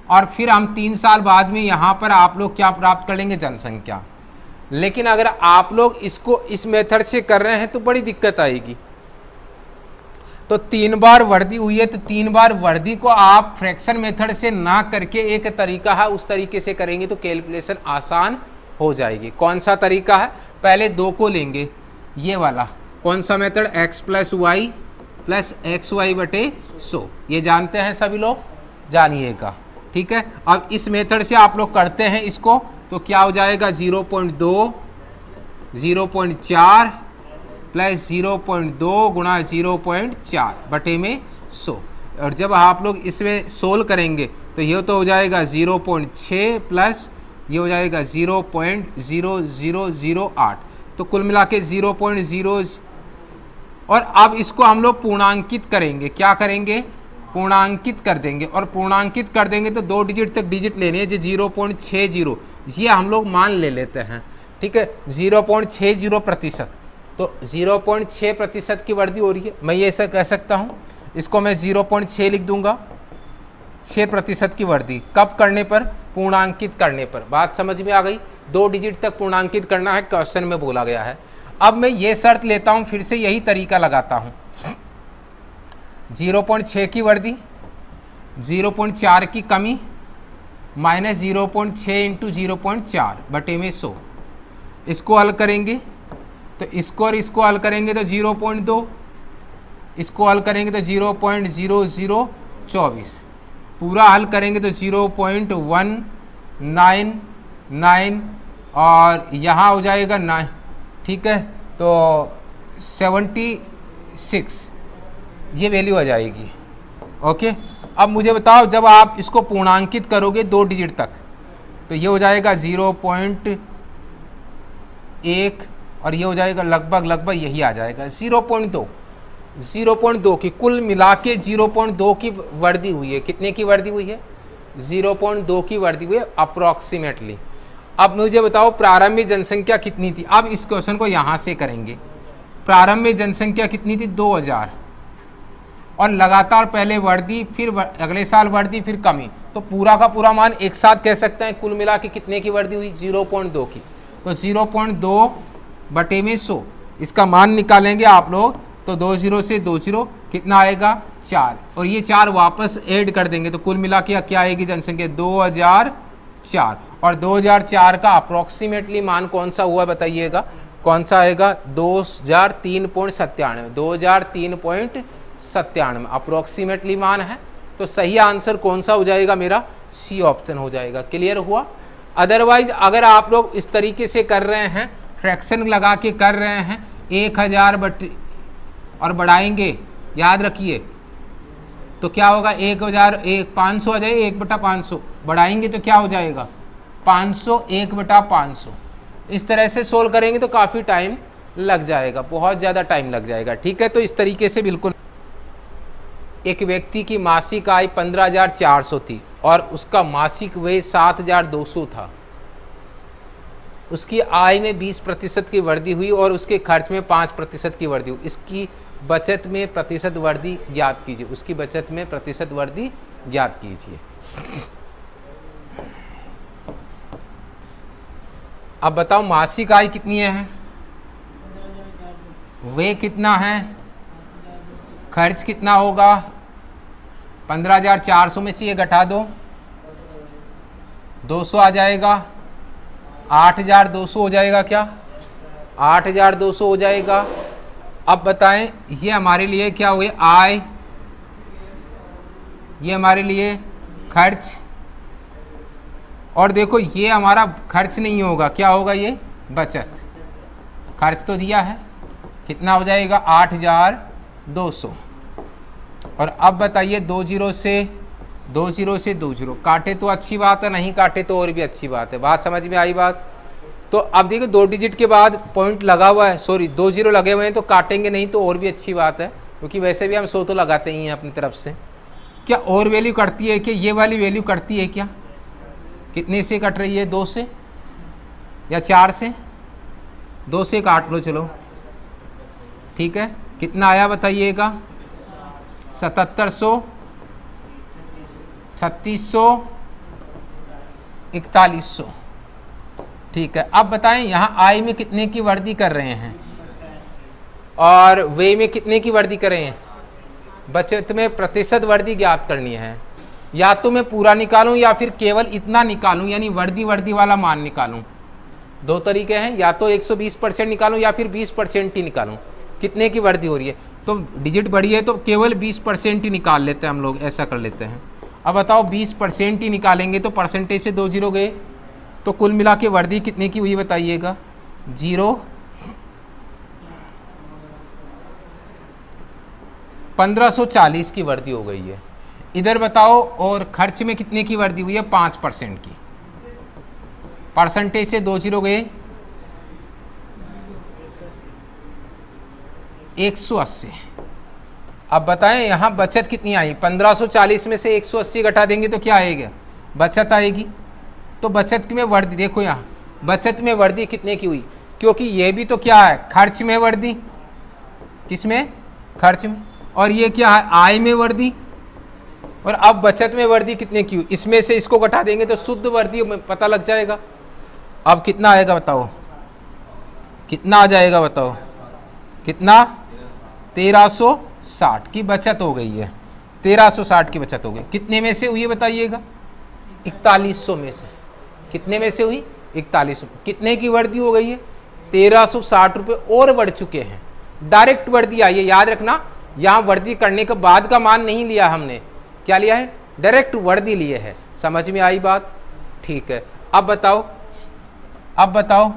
और फिर हम तीन साल बाद में यहाँ पर आप लोग क्या प्राप्त कर लेंगे? जनसंख्या। लेकिन अगर आप लोग इसको इस मेथड से कर रहे हैं तो बड़ी दिक्कत आएगी। तो तीन बार वर्दी हुई है तो तीन बार वर्दी को आप फ्रैक्शन मेथड से ना करके एक तरीका है, उस तरीके से करेंगे तो कैलकुलेशन आसान हो जाएगी। कौन सा तरीका है? पहले दो को लेंगे। ये वाला। कौन सा method? x plus y plus x y बटे सो। ये जानते हैं सभी लोग? जानिएगा। ठीक है? अब इस मेथड से आप लोग करते हैं इसको तो क्या हो जाएगा? ज़ीरो पॉइंट दो, ज़ीरो पॉइंट चार प्लस ज़ीरो पॉइंट दो गुणा ज़ीरो बटे में सौ। और जब आप लोग इसमें सोल्व करेंगे तो ये तो हो जाएगा ज़ीरो पॉइंट छः प्लस, ये हो जाएगा zero point zero zero zero आठ। तो कुल मिला के ज़ीरो पॉइंट ज़ीरो और अब इसको हम लोग पूर्णांकित करेंगे। क्या करेंगे? पूर्णांकित कर देंगे। और पूर्णांकित कर देंगे तो दो डिजिट तक डिजिट लेने हैं। जो ज़ीरो पॉइंट छः ज़ीरो, ये हम लोग मान ले लेते हैं। ठीक है? ज़ीरो पॉइंट छः ज़ीरो प्रतिशत। तो ज़ीरो पॉइंट छः प्रतिशत की वृद्धि हो रही है। मैं ये ऐसा कह सकता हूँ। इसको मैं ज़ीरो पॉइंट छः लिख दूँगा। छः प्रतिशत की वृद्धि कब करने पर? पूर्णांकित करने पर। बात समझ में आ गई? दो डिजिट तक पूर्णांकित करना है। क्वेश्चन में बोला गया है। अब मैं ये शर्त लेता हूँ, फिर से यही तरीका लगाता हूँ। ज़ीरो पॉइंट छः की वर्दी, ज़ीरो पॉइंट चार की कमी, माइनस ज़ीरो पॉइंट छः इंटू ज़ीरो पॉइंट चार बटे में सौ। इसको हल करेंगे तो इसको और इसको हल करेंगे तो ज़ीरो पॉइंट दो, इसको हल करेंगे तो ज़ीरो पॉइंट ज़ीरो ज़ीरो चौबीस। पूरा हल करेंगे तो zero point one nine nine और यहाँ हो जाएगा नाइन। ठीक है? तो सेवेंटी सिक्स ये वैल्यू आ जाएगी। ओके अब मुझे बताओ, जब आप इसको पूर्णांकित करोगे दो डिजिट तक तो ये हो जाएगा ज़ीरो पॉइंट एक और ये हो जाएगा लगभग लगभग यही आ जाएगा। ज़ीरो पॉइंट दो। ज़ीरो पॉइंट दो की कुल मिला के ज़ीरो पॉइंट दो की वर्दी हुई है। कितने की वर्दी हुई है? ज़ीरो पॉइंट दो की वर्दी हुई है अप्रॉक्सीमेटली अब मुझे बताओ प्रारंभिक जनसंख्या कितनी थी? अब इस क्वेश्चन को यहाँ से करेंगे। प्रारंभिक जनसंख्या कितनी थी? 2000 और लगातार पहले वर्दी फिर अगले साल वर्दी फिर कमी। तो पूरा का पूरा मान एक साथ कह सकते हैं, कुल मिला के कितने की वर्दी हुई? 0.2 की। तो 0.2 बटे में सौ। इसका मान निकालेंगे आप लोग तो दो ज़ीरो से दो ज़ीरो कितना आएगा? चार। और ये चार वापस ऐड कर देंगे तो कुल मिला के क्या आएगी जनसंख्या? दो हज़ार चार। और 2004 का अप्रोक्सीमेटली मान कौन सा हुआ बताइएगा? कौन सा आएगा? दो हज़ार तीन पॉइंट सत्तानवे। दो हज़ार तीन पॉइंट सत्तानवे। अप्रोक्सीमेटली मान है। तो सही आंसर कौन सा हो जाएगा मेरा? सी ऑप्शन हो जाएगा। क्लियर हुआ? अदरवाइज़ अगर आप लोग इस तरीके से कर रहे हैं फ्रैक्शन लगा के कर रहे हैं, एक हज़ार बट और बढ़ाएँगे, याद रखिए तो क्या होगा? एक हज़ार एक, पाँच सौ आ जाए, एक बटा पाँच सौ। बढ़ाएँगे तो क्या हो जाएगा? पाँच सौ, एक बटा पाँच सौ। इस तरह से सोल्व करेंगे तो काफ़ी टाइम लग जाएगा, बहुत ज़्यादा टाइम लग जाएगा। ठीक है तो इस तरीके से बिल्कुल। एक व्यक्ति की मासिक आय पंद्रह हज़ार चार सौ थी और उसका मासिक व्यय सात हज़ार दो सौ था। उसकी आय में बीस प्रतिशत की वृद्धि हुई और उसके खर्च में पाँच प्रतिशत की वृद्धि हुई। इसकी बचत में प्रतिशत वृद्धि ज्ञात कीजिए। उसकी बचत में प्रतिशत वृद्धि ज्ञात कीजिए। अब बताओ मासिक आय कितनी है? वे कितना है? खर्च कितना होगा? पंद्रह हज़ार चार सौ में से ये घटा दो। दो सौ आ जाएगा। आठ हज़ार दो सौ हो जाएगा क्या? आठ हज़ार दो सौ हो जाएगा। अब बताएँ, ये हमारे लिए क्या हुए? आय। ये हमारे लिए खर्च। और देखो, ये हमारा खर्च नहीं होगा। क्या होगा ये? बचत। खर्च तो दिया है। कितना हो जाएगा? आठ हज़ार दो सौ। और अब बताइए, दो ज़ीरो से, दो ज़ीरो से दो ज़ीरो। काटे तो अच्छी बात है, नहीं काटे तो और भी अच्छी बात है। बात समझ में आई बात? तो अब देखिए, दो डिजिट के बाद पॉइंट लगा हुआ है। सॉरी दो ज़ीरो लगे हुए हैं तो काटेंगे नहीं तो और भी अच्छी बात है, क्योंकि वैसे भी हम सो तो लगाते ही हैं अपनी तरफ़ से। क्या और वैल्यू कटती है क्या? ये वाली वैल्यू कटती है क्या? कितने से कट रही है? दो से? या चार से? दो से काट लो, चलो। ठीक है? कितना आया बताइएगा सतहत्तर सौ। छत्तीस सौ। इकतालीस सौ। ठीक है। अब बताएँ, यहाँ आई में कितने की वर्दी कर रहे हैं? और वे में कितने की वर्दी कर? रहे हैं बचत में प्रतिशत वर्दी ज्ञात करनी है। या तो मैं पूरा निकालूं या फिर केवल इतना निकालूं, यानी वर्दी वर्दी वाला मान निकालूं। दो तरीके हैं, या तो 120 परसेंट निकालूं या फिर 20 परसेंट ही निकालूं। कितने की वर्दी हो रही है? तो डिजिट बढ़ी है तो केवल 20 परसेंट ही निकाल लेते हैं हम लोग, ऐसा कर लेते हैं। अब बताओ 20 परसेंट ही निकालेंगे तो परसेंटेज से दो ज़ीरो गए। तो कुल मिला के वर्दी कितने की हुई बताइएगा? ज़ीरो। पंद्रह सौ चालीस की वर्दी हो गई है। इधर बताओ, और खर्च में कितने की वर्दी हुई है? पाँच परसेंट की। परसेंटेज से दो ज़ीरो गए। एक सौ अस्सी। अब बताएँ, यहाँ बचत कितनी आई? पंद्रह सौ चालीस में से एक सौ अस्सी घटा देंगे तो क्या आएगा? बचत आएगी। तो बचत में वर्दी, देखो यहाँ, बचत में वर्दी कितने की हुई? क्योंकि ये भी तो क्या है, खर्च में वर्दी। किसमें? खर्च में। और ये क्या है, आय में वर्दी। और अब बचत में वर्दी कितने की हुई? इसमें से इसको घटा देंगे तो शुद्ध वर्दी पता लग जाएगा। अब कितना आएगा बताओ? कितना आ जाएगा बताओ? कितना? तेरह सौ साठ की बचत हो गई है। तेरह सौ साठ की बचत हो गई। कितने में से हुई बताइएगा? इकतालीस सौ में से। कितने में से हुई? इकतालीस कितने की वर्दी हो गई है? तेरह सौ साठ रुपये और बढ़ चुके हैं। डायरेक्ट वर्दी आई है, याद रखना। यहाँ वर्दी करने के बाद का मान नहीं लिया हमने। क्या लिया है? डायरेक्ट वर्दी लिए है। समझ में आई बात? ठीक है। अब बताओ। अब बताओ।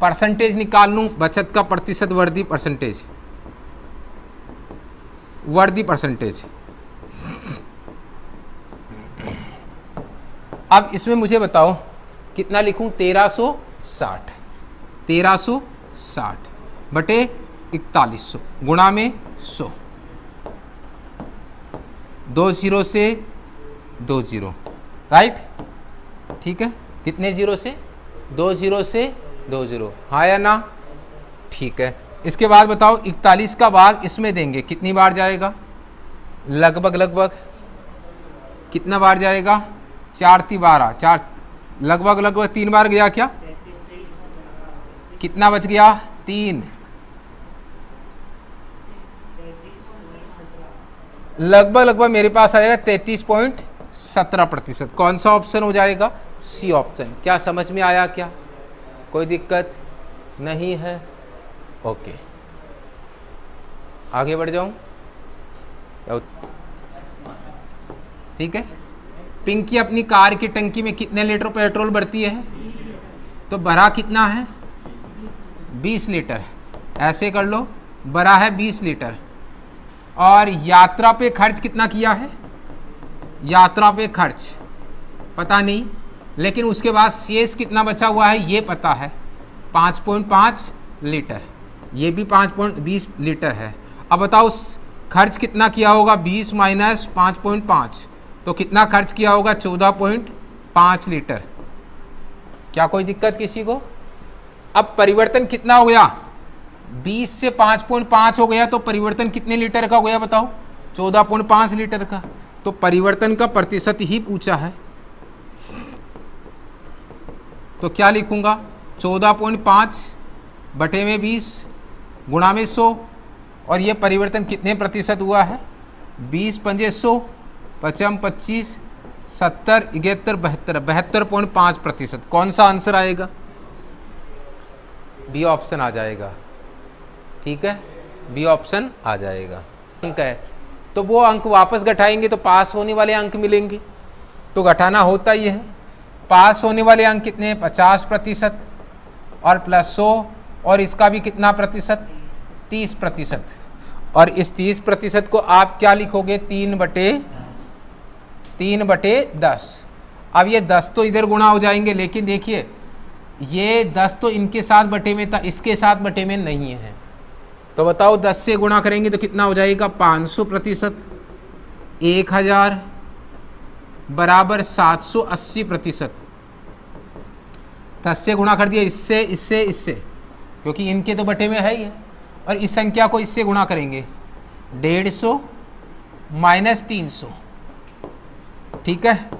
परसेंटेज निकाल लूँ। बचत का प्रतिशत वर्दी परसेंटेज। वर्दी परसेंटेज। अब इसमें मुझे बताओ। कितना लिखूं? तेरह सौ साठ। तेरह सौ साठ बटे इकतालीस सौ गुणा में सौ। दो ज़ीरो से दो ज़ीरो। राइट? ठीक है? कितने ज़ीरो से? दो ज़ीरो से दो ज़ीरो। हाँ या ना? ठीक है। इसके बाद बताओ, इकतालीस का भाग इसमें देंगे। कितनी बार जाएगा? लगभग लगभग। कितना बार जाएगा? चार ती बारह चार लगभग लगभग तीन बार गया क्या? कितना बच गया? तीन। लगभग लगभग मेरे पास आएगा तैतीस पॉइंट सत्रह प्रतिशत। कौन सा ऑप्शन हो जाएगा? सी ऑप्शन क्या समझ में आया क्या? कोई दिक्कत नहीं है? ओके आगे बढ़ जाऊँ? ठीक है? पिंकी अपनी कार की टंकी में कितने लीटर पेट्रोल भरती है? तो भरा कितना है? 20 लीटर ऐसे कर लो भरा है 20 लीटर। और यात्रा पे खर्च कितना किया है? यात्रा पे खर्च। पता नहीं, लेकिन उसके बाद शेष कितना बचा हुआ है, ये पता है। पाँच पॉइंट पाँच लीटर। ये भी पाँच पॉइंट बीस लीटर है। अब बताओ, खर्च कितना किया होगा? बीस माइनस पाँच पॉइंट पाँच। तो कितना खर्च किया होगा चौदह पॉइंट पाँच लीटर? क्या कोई दिक्कत किसी को? अब परिवर्तन कितना हो गया? बीस से पाँच पॉइंट पाँच हो गया तो परिवर्तन कितने लीटर का हो गया बताओ? चौदह पॉइंट पाँच लीटर का। तो परिवर्तन का प्रतिशत ही पूछा है। तो क्या लिखूँगा? चौदह पॉइंट पाँच बटे में बीस गुणा में सौ। और ये परिवर्तन कितने प्रतिशत हुआ है? बीस पंजे सौ पचम पच्चीस, सत्तर, इकहत्तर, बहत्तर बहत्तर पॉइंट पाँच प्रतिशत। कौन सा आंसर आएगा? बी ऑप्शन आ जाएगा। ठीक है? बी ऑप्शन आ जाएगा। अंक है। तो वो अंक वापस घटाएँगे तो पास होने वाले अंक मिलेंगे। तो घटाना होता ही है। पास होने वाले अंक कितने हैं? पचास प्रतिशत और प्लस सौ, और इसका भी कितना प्रतिशत? तीस प्रतिशत। और इस तीस प्रतिशत को आप क्या लिखोगे? तीन बटे तीन बटे दस। अब ये दस तो इधर गुणा हो जाएँगे, लेकिन देखिए, ये दस तो इनके साथ बटे में था, इसके साथ बटे में नहीं है। तो बताओ, दस से गुणा करेंगे तो कितना हो जाएगा? पाँच सौ प्रतिशत। एक हज़ार बराबर सात सौ अस्सी प्रतिशत। दस से गुणा कर दिया, इससे इससे इससे। क्योंकि इनके तो बटे में है ही। है और इस संख्या को इससे गुणा करेंगे। डेढ़ सौ माइनस तीन सौ। ठीक है?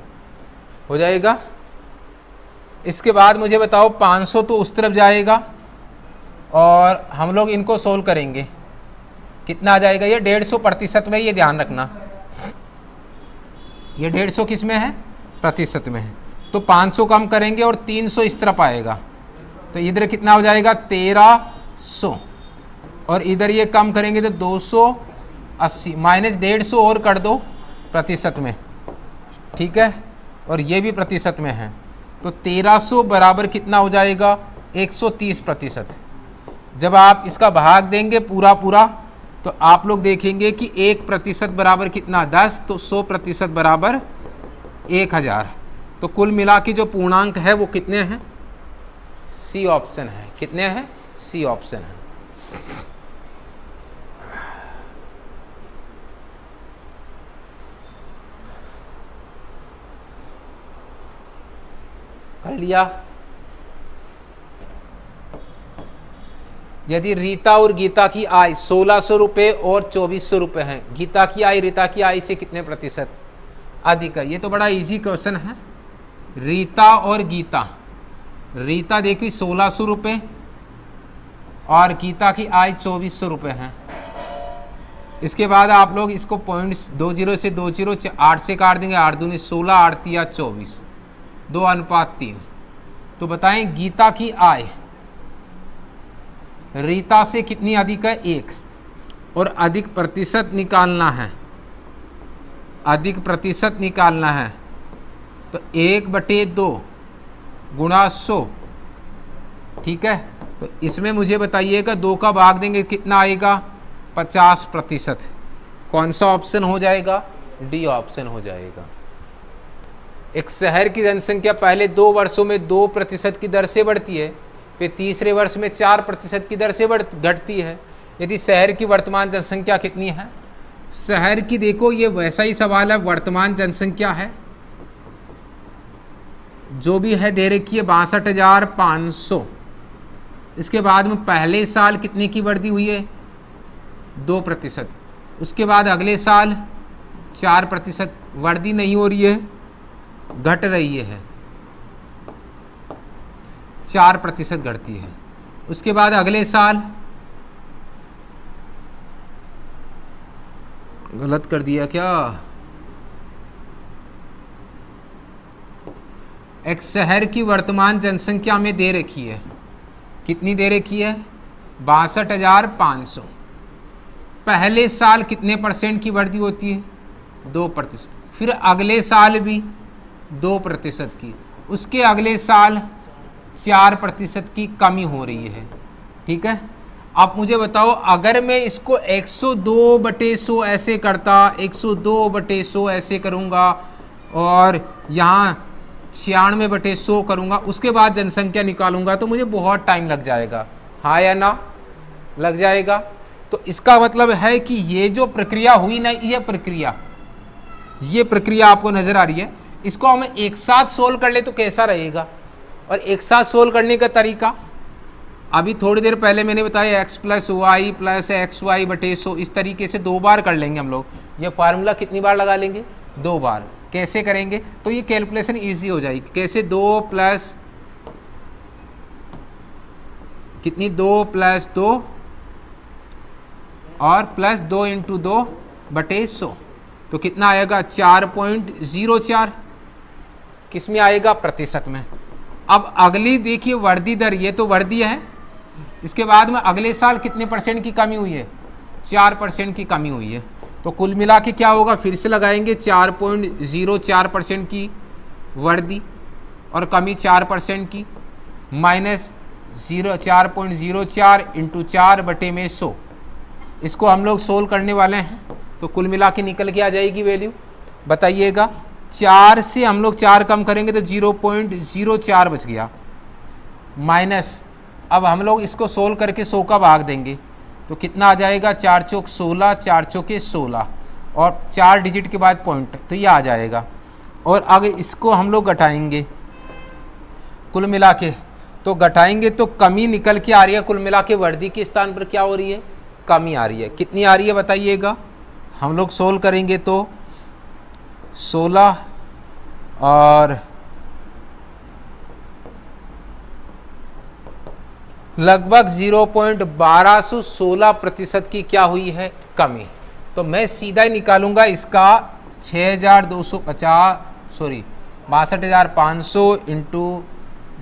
हो जाएगा। इसके बाद मुझे बताओ 500 तो उस तरफ़ जाएगा और हम लोग इनको सोल्व करेंगे। कितना आ जाएगा? ये डेढ़ सौ प्रतिशत में ये ध्यान रखना। ये डेढ़ सौ किसमें है? प्रतिशत में है। तो 500 कम करेंगे और 300 इस तरफ़ आएगा। तो इधर कितना हो जाएगा? तेरह सौ। और इधर ये कम करेंगे तो दो सौ अस्सी। माइनस डेढ़ सौ और कर दो प्रतिशत में। ठीक है? और ये भी प्रतिशत में है। तो तेरह सौ बराबर कितना हो जाएगा? एक सौ तीस प्रतिशत। जब आप इसका भाग देंगे पूरा पूरा तो आप लोग देखेंगे कि एक प्रतिशत बराबर कितना? दस तो सौ प्रतिशत बराबर एक हज़ार। तो कुल मिला के जो पूर्णांक है, वो कितने हैं? सी ऑप्शन है। कितने हैं? सी ऑप्शन है। कर लिया। यदि रीता और गीता की आय सोलह सौ रुपये और चौबीस सौ रुपये है, गीता की आय, रीता की आय से कितने प्रतिशत? अधिक है। ये तो बड़ा इजी क्वेश्चन है। रीता और गीता। रीता देखिए, सोलह सौ रुपये और गीता की आय चौबीस सौ रुपये है। इसके बाद आप लोग इसको पॉइंट्स दो ज़ीरो से दो ज़ीरो, आठ से काट देंगे। आठ दूनी सोलह, आठ या चौबीस। दो अनुपात तीन। तो बताएँ, गीता की आय रीता से कितनी अधिक है? एक। और अधिक प्रतिशत निकालना है। अधिक प्रतिशत निकालना है। तो एक बटे दो गुणा सौ। ठीक है? तो इसमें मुझे बताइएगा, दो का भाग देंगे, कितना आएगा? पचास प्रतिशत। कौन सा ऑप्शन हो जाएगा? डी ऑप्शन हो जाएगा। एक शहर की जनसंख्या पहले दो वर्षों में दो प्रतिशत की दर से बढ़ती है, फिर तीसरे वर्ष में चार प्रतिशत की दर से बढ़, घटती है। यदि शहर की वर्तमान जनसंख्या कितनी है? शहर की देखो, ये वैसा ही सवाल है, वर्तमान जनसंख्या है। जो भी है दे रखी है बासठ हज़ार पाँच सौ। इसके बाद में पहले साल कितने की वृद्धि हुई है? दो प्रतिशत। उसके बाद अगले साल चार प्रतिशत वृद्धि नहीं हो रही है। घट रही है। चार प्रतिशत घटती है। उसके बाद अगले साल गलत कर दिया क्या? एक शहर की वर्तमान जनसंख्या में दे रखी है। कितनी दे रखी है? बासठ हज़ार पाँच सौ। पहले साल कितने परसेंट की वृद्धि होती है? दो प्रतिशत। फिर अगले साल भी दो प्रतिशत की। उसके अगले साल चार प्रतिशत की कमी हो रही है। ठीक है? आप मुझे बताओ, अगर मैं इसको 102 बटे सौ ऐसे करता 102 बटे सौ ऐसे करूँगा और यहाँ छियानवे बटे सौ करूँगा, उसके बाद जनसंख्या निकालूँगा तो मुझे बहुत टाइम लग जाएगा। हाँ या ना? लग जाएगा। तो इसका मतलब है कि ये जो प्रक्रिया हुई ना, ये प्रक्रिया ये प्रक्रिया आपको नज़र आ रही है। इसको हम एक साथ सोल्व कर ले तो कैसा रहेगा? और एक साथ सोल्व करने का तरीका? अभी थोड़ी देर पहले मैंने बताया x plus y plus x y बटे सो, इस तरीके से दो बार कर लेंगे हम लोग। ये फार्मूला कितनी बार लगा लेंगे? दो बार। कैसे करेंगे? तो ये कैलकुलेशन इजी हो जाएगी। कैसे दो प्लस कितनी? दो प्लस दो और प्लस दो इंटू दो बटे सौ। तो कितना आएगा? चार पॉइंट ज़ीरो चार। किसमें आएगा? प्रतिशत में। अब अगली देखिए, वर्दी दर, ये तो वर्दी है। इसके बाद में अगले साल कितने परसेंट की कमी हुई है? चार परसेंट की कमी हुई है। तो कुल मिला के क्या होगा? फिर से लगाएँगे चार पॉइंट ज़ीरो चार परसेंट की वर्दी और कमी चार परसेंट की। माइनस ज़ीरो चार पॉइंट ज़ीरो चार इंटू चार बटे में सौ। इसको हम लोग सोल्व करने वाले हैं। तो कुल मिला के निकल के आ जाएगी वैल्यू। बताइएगा। चार से हम लोग चार कम करेंगे तो ज़ीरो पॉइंट ज़ीरो चार बच गया। माइनस, अब हम लोग इसको सोल्व करके सौ का भाग देंगे। तो कितना आ जाएगा? चार चौक सोलह, चार चौके सोलह। और चार डिजिट के बाद पॉइंट तो ये आ जाएगा। और अगर इसको हम लोग घटाएँगे, कुल मिला के तो घटाएँगे तो कमी निकल के आ रही है। कुल मिला के वर्दी के स्थान पर क्या हो रही है? कमी आ रही है। कितनी आ रही है बताइएगा? हम लोग सोल्व करेंगे तो 16 और लगभग 0.1216 प्रतिशत की क्या हुई है कमी? तो मैं सीधा ही निकालूँगा इसका 6250 सॉरी बासठ हज़ार पाँच सौ into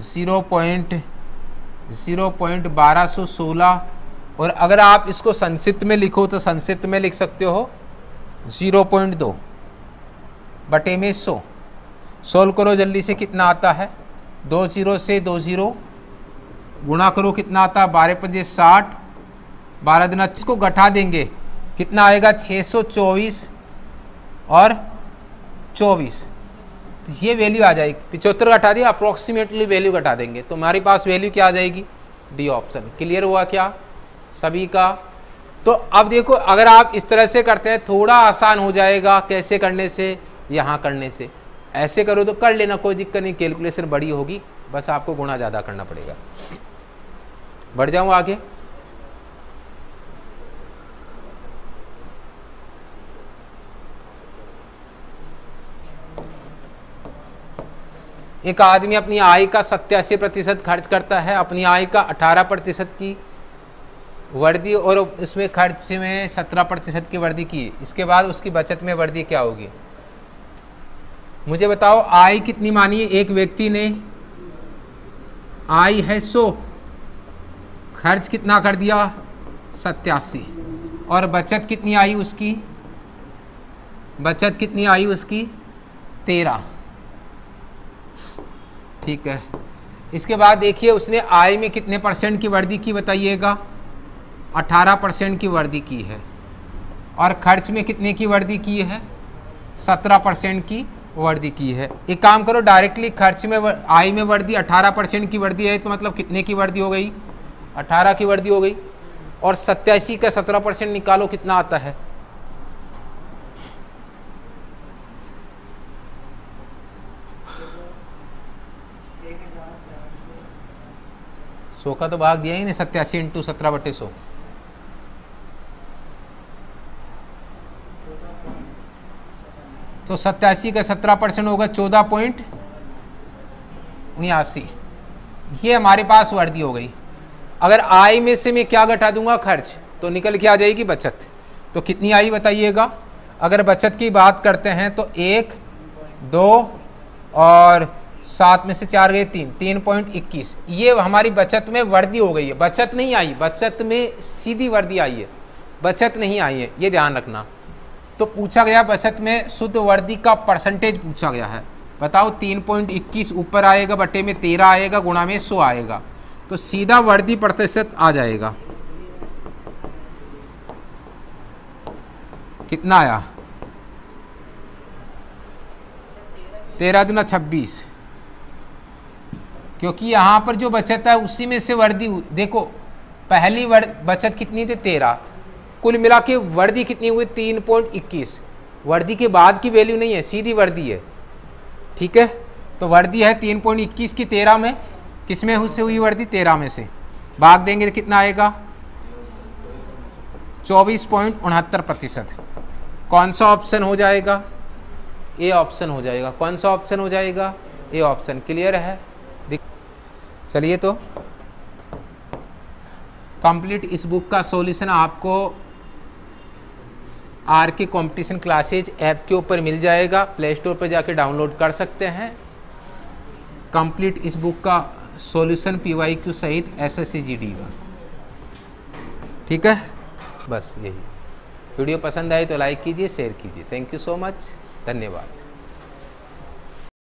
zero point zero point बारह सौ सोलह। और अगर आप इसको संक्षिप्त में लिखो तो संक्षिप्त में लिख सकते हो, ज़ीरो पॉइंट दो। बटे में सौ। सोल्व करो जल्दी से कितना आता है? दो ज़ीरो से दो ज़ीरो। गुणा करो कितना आता है? बारह पंजे साठ। बारह दिन इसको घटा देंगे। कितना आएगा? छः सौ चौबीस और चौबीस। तो ये वैल्यू आ जाएगी। पिचहत्तर घटा दिया अप्रोक्सीमेटली वैल्यू घटा देंगे। तो हमारे पास वैल्यू क्या आ जाएगी? डी ऑप्शन क्लियर हुआ क्या? सभी का? तो अब देखो, अगर आप इस तरह से करते हैं, थोड़ा आसान हो जाएगा कैसे करने से। यहाँ करने से। ऐसे करो तो कर लेना, कोई दिक्कत नहीं कैलकुलेशन बड़ी होगी, बस आपको गुणा ज़्यादा करना पड़ेगा। बढ़ जाऊँ आगे? एक आदमी अपनी आय का सत्यासी प्रतिशत खर्च करता है, अपनी आय का अठारह प्रतिशत की वर्दी और उसमें खर्च में सत्रह प्रतिशत की वर्दी की। इसके बाद उसकी बचत में वर्दी क्या होगी? मुझे बताओ आय कितनी मानी है? एक व्यक्ति ने आई है सो। खर्च कितना कर दिया? सत्यासी। और बचत कितनी आई उसकी? बचत कितनी आई उसकी? तेरह। ठीक है। इसके बाद देखिए, उसने आय में कितने परसेंट की वर्दी की बताइएगा? 18 परसेंट की वर्दी की है। और खर्च में कितने की वर्दी की है? 17 परसेंट की वर्दी की है। एक काम करो डायरेक्टली खर्च में आई में वर्दी 18 परसेंट की वर्दी है तो मतलब कितने की वर्दी हो गई? 18 की वर्दी हो गई। और सत्यासी का 17 परसेंट निकालो, कितना आता है? सो का तो भाग दिया ही नहीं, सत्यासी इंटू सत्रह बटे सौ। तो सत्यासी का सत्रह परसेंट होगा, चौदह पॉइंट उन्यासी। ये हमारे पास वर्दी हो गई। अगर आय में से मैं क्या घटा दूँगा खर्च तो निकल के आ जाएगी बचत। तो कितनी आई बताइएगा? अगर बचत की बात करते हैं तो एक, दो और सात में से चार गए तीन। तीन पॉइंट इक्कीस। ये हमारी बचत में वर्दी हो गई है। बचत नहीं आई। बचत में सीधी वर्दी आई है। बचत नहीं आई है। ये ध्यान रखना। तो पूछा गया बचत में शुद्ध वर्दी का परसेंटेज पूछा गया है। बताओ, तीन पॉइंट इक्कीस ऊपर आएगा, बटे में तेरह आएगा, गुणा में सौ आएगा। तो सीधा वर्दी प्रतिशत आ जाएगा। कितना आया? तेरह दुना छब्बीस। क्योंकि यहाँ पर जो बचत है, उसी में से वर्दी, देखो, पहली वर्द बचत कितनी थी? तेरह। कुल मिला के वर्दी कितनी हुई? तीन पॉइंट इक्कीस। वर्दी के बाद की वैल्यू नहीं है, सीधी वर्दी है। ठीक है? तो वर्दी है तीन पॉइंट इक्कीस की तेरह में। किसमें से हुई वर्दी? तेरह में से। भाग देंगे तो कितना आएगा? चौबीस पॉइंट उनहत्तर प्रतिशत। कौन सा ऑप्शन हो जाएगा? ए ऑप्शन हो जाएगा। कौन सा ऑप्शन हो जाएगा? ए ऑप्शन क्लियर है? चलिए तो। कंप्लीट इस बुक का सॉल्यूशन आपको आर के कॉम्पिटिशन क्लासेज ऐप के ऊपर मिल जाएगा प्ले स्टोर पर जाके डाउनलोड कर सकते हैं। कंप्लीट इस बुक का सॉल्यूशन पीवाईक्यू वाई क्यू सहित S S C G D का। ठीक है? बस यही। वीडियो पसंद आए तो लाइक कीजिए शेयर कीजिए। थैंक यू सो मच धन्यवाद।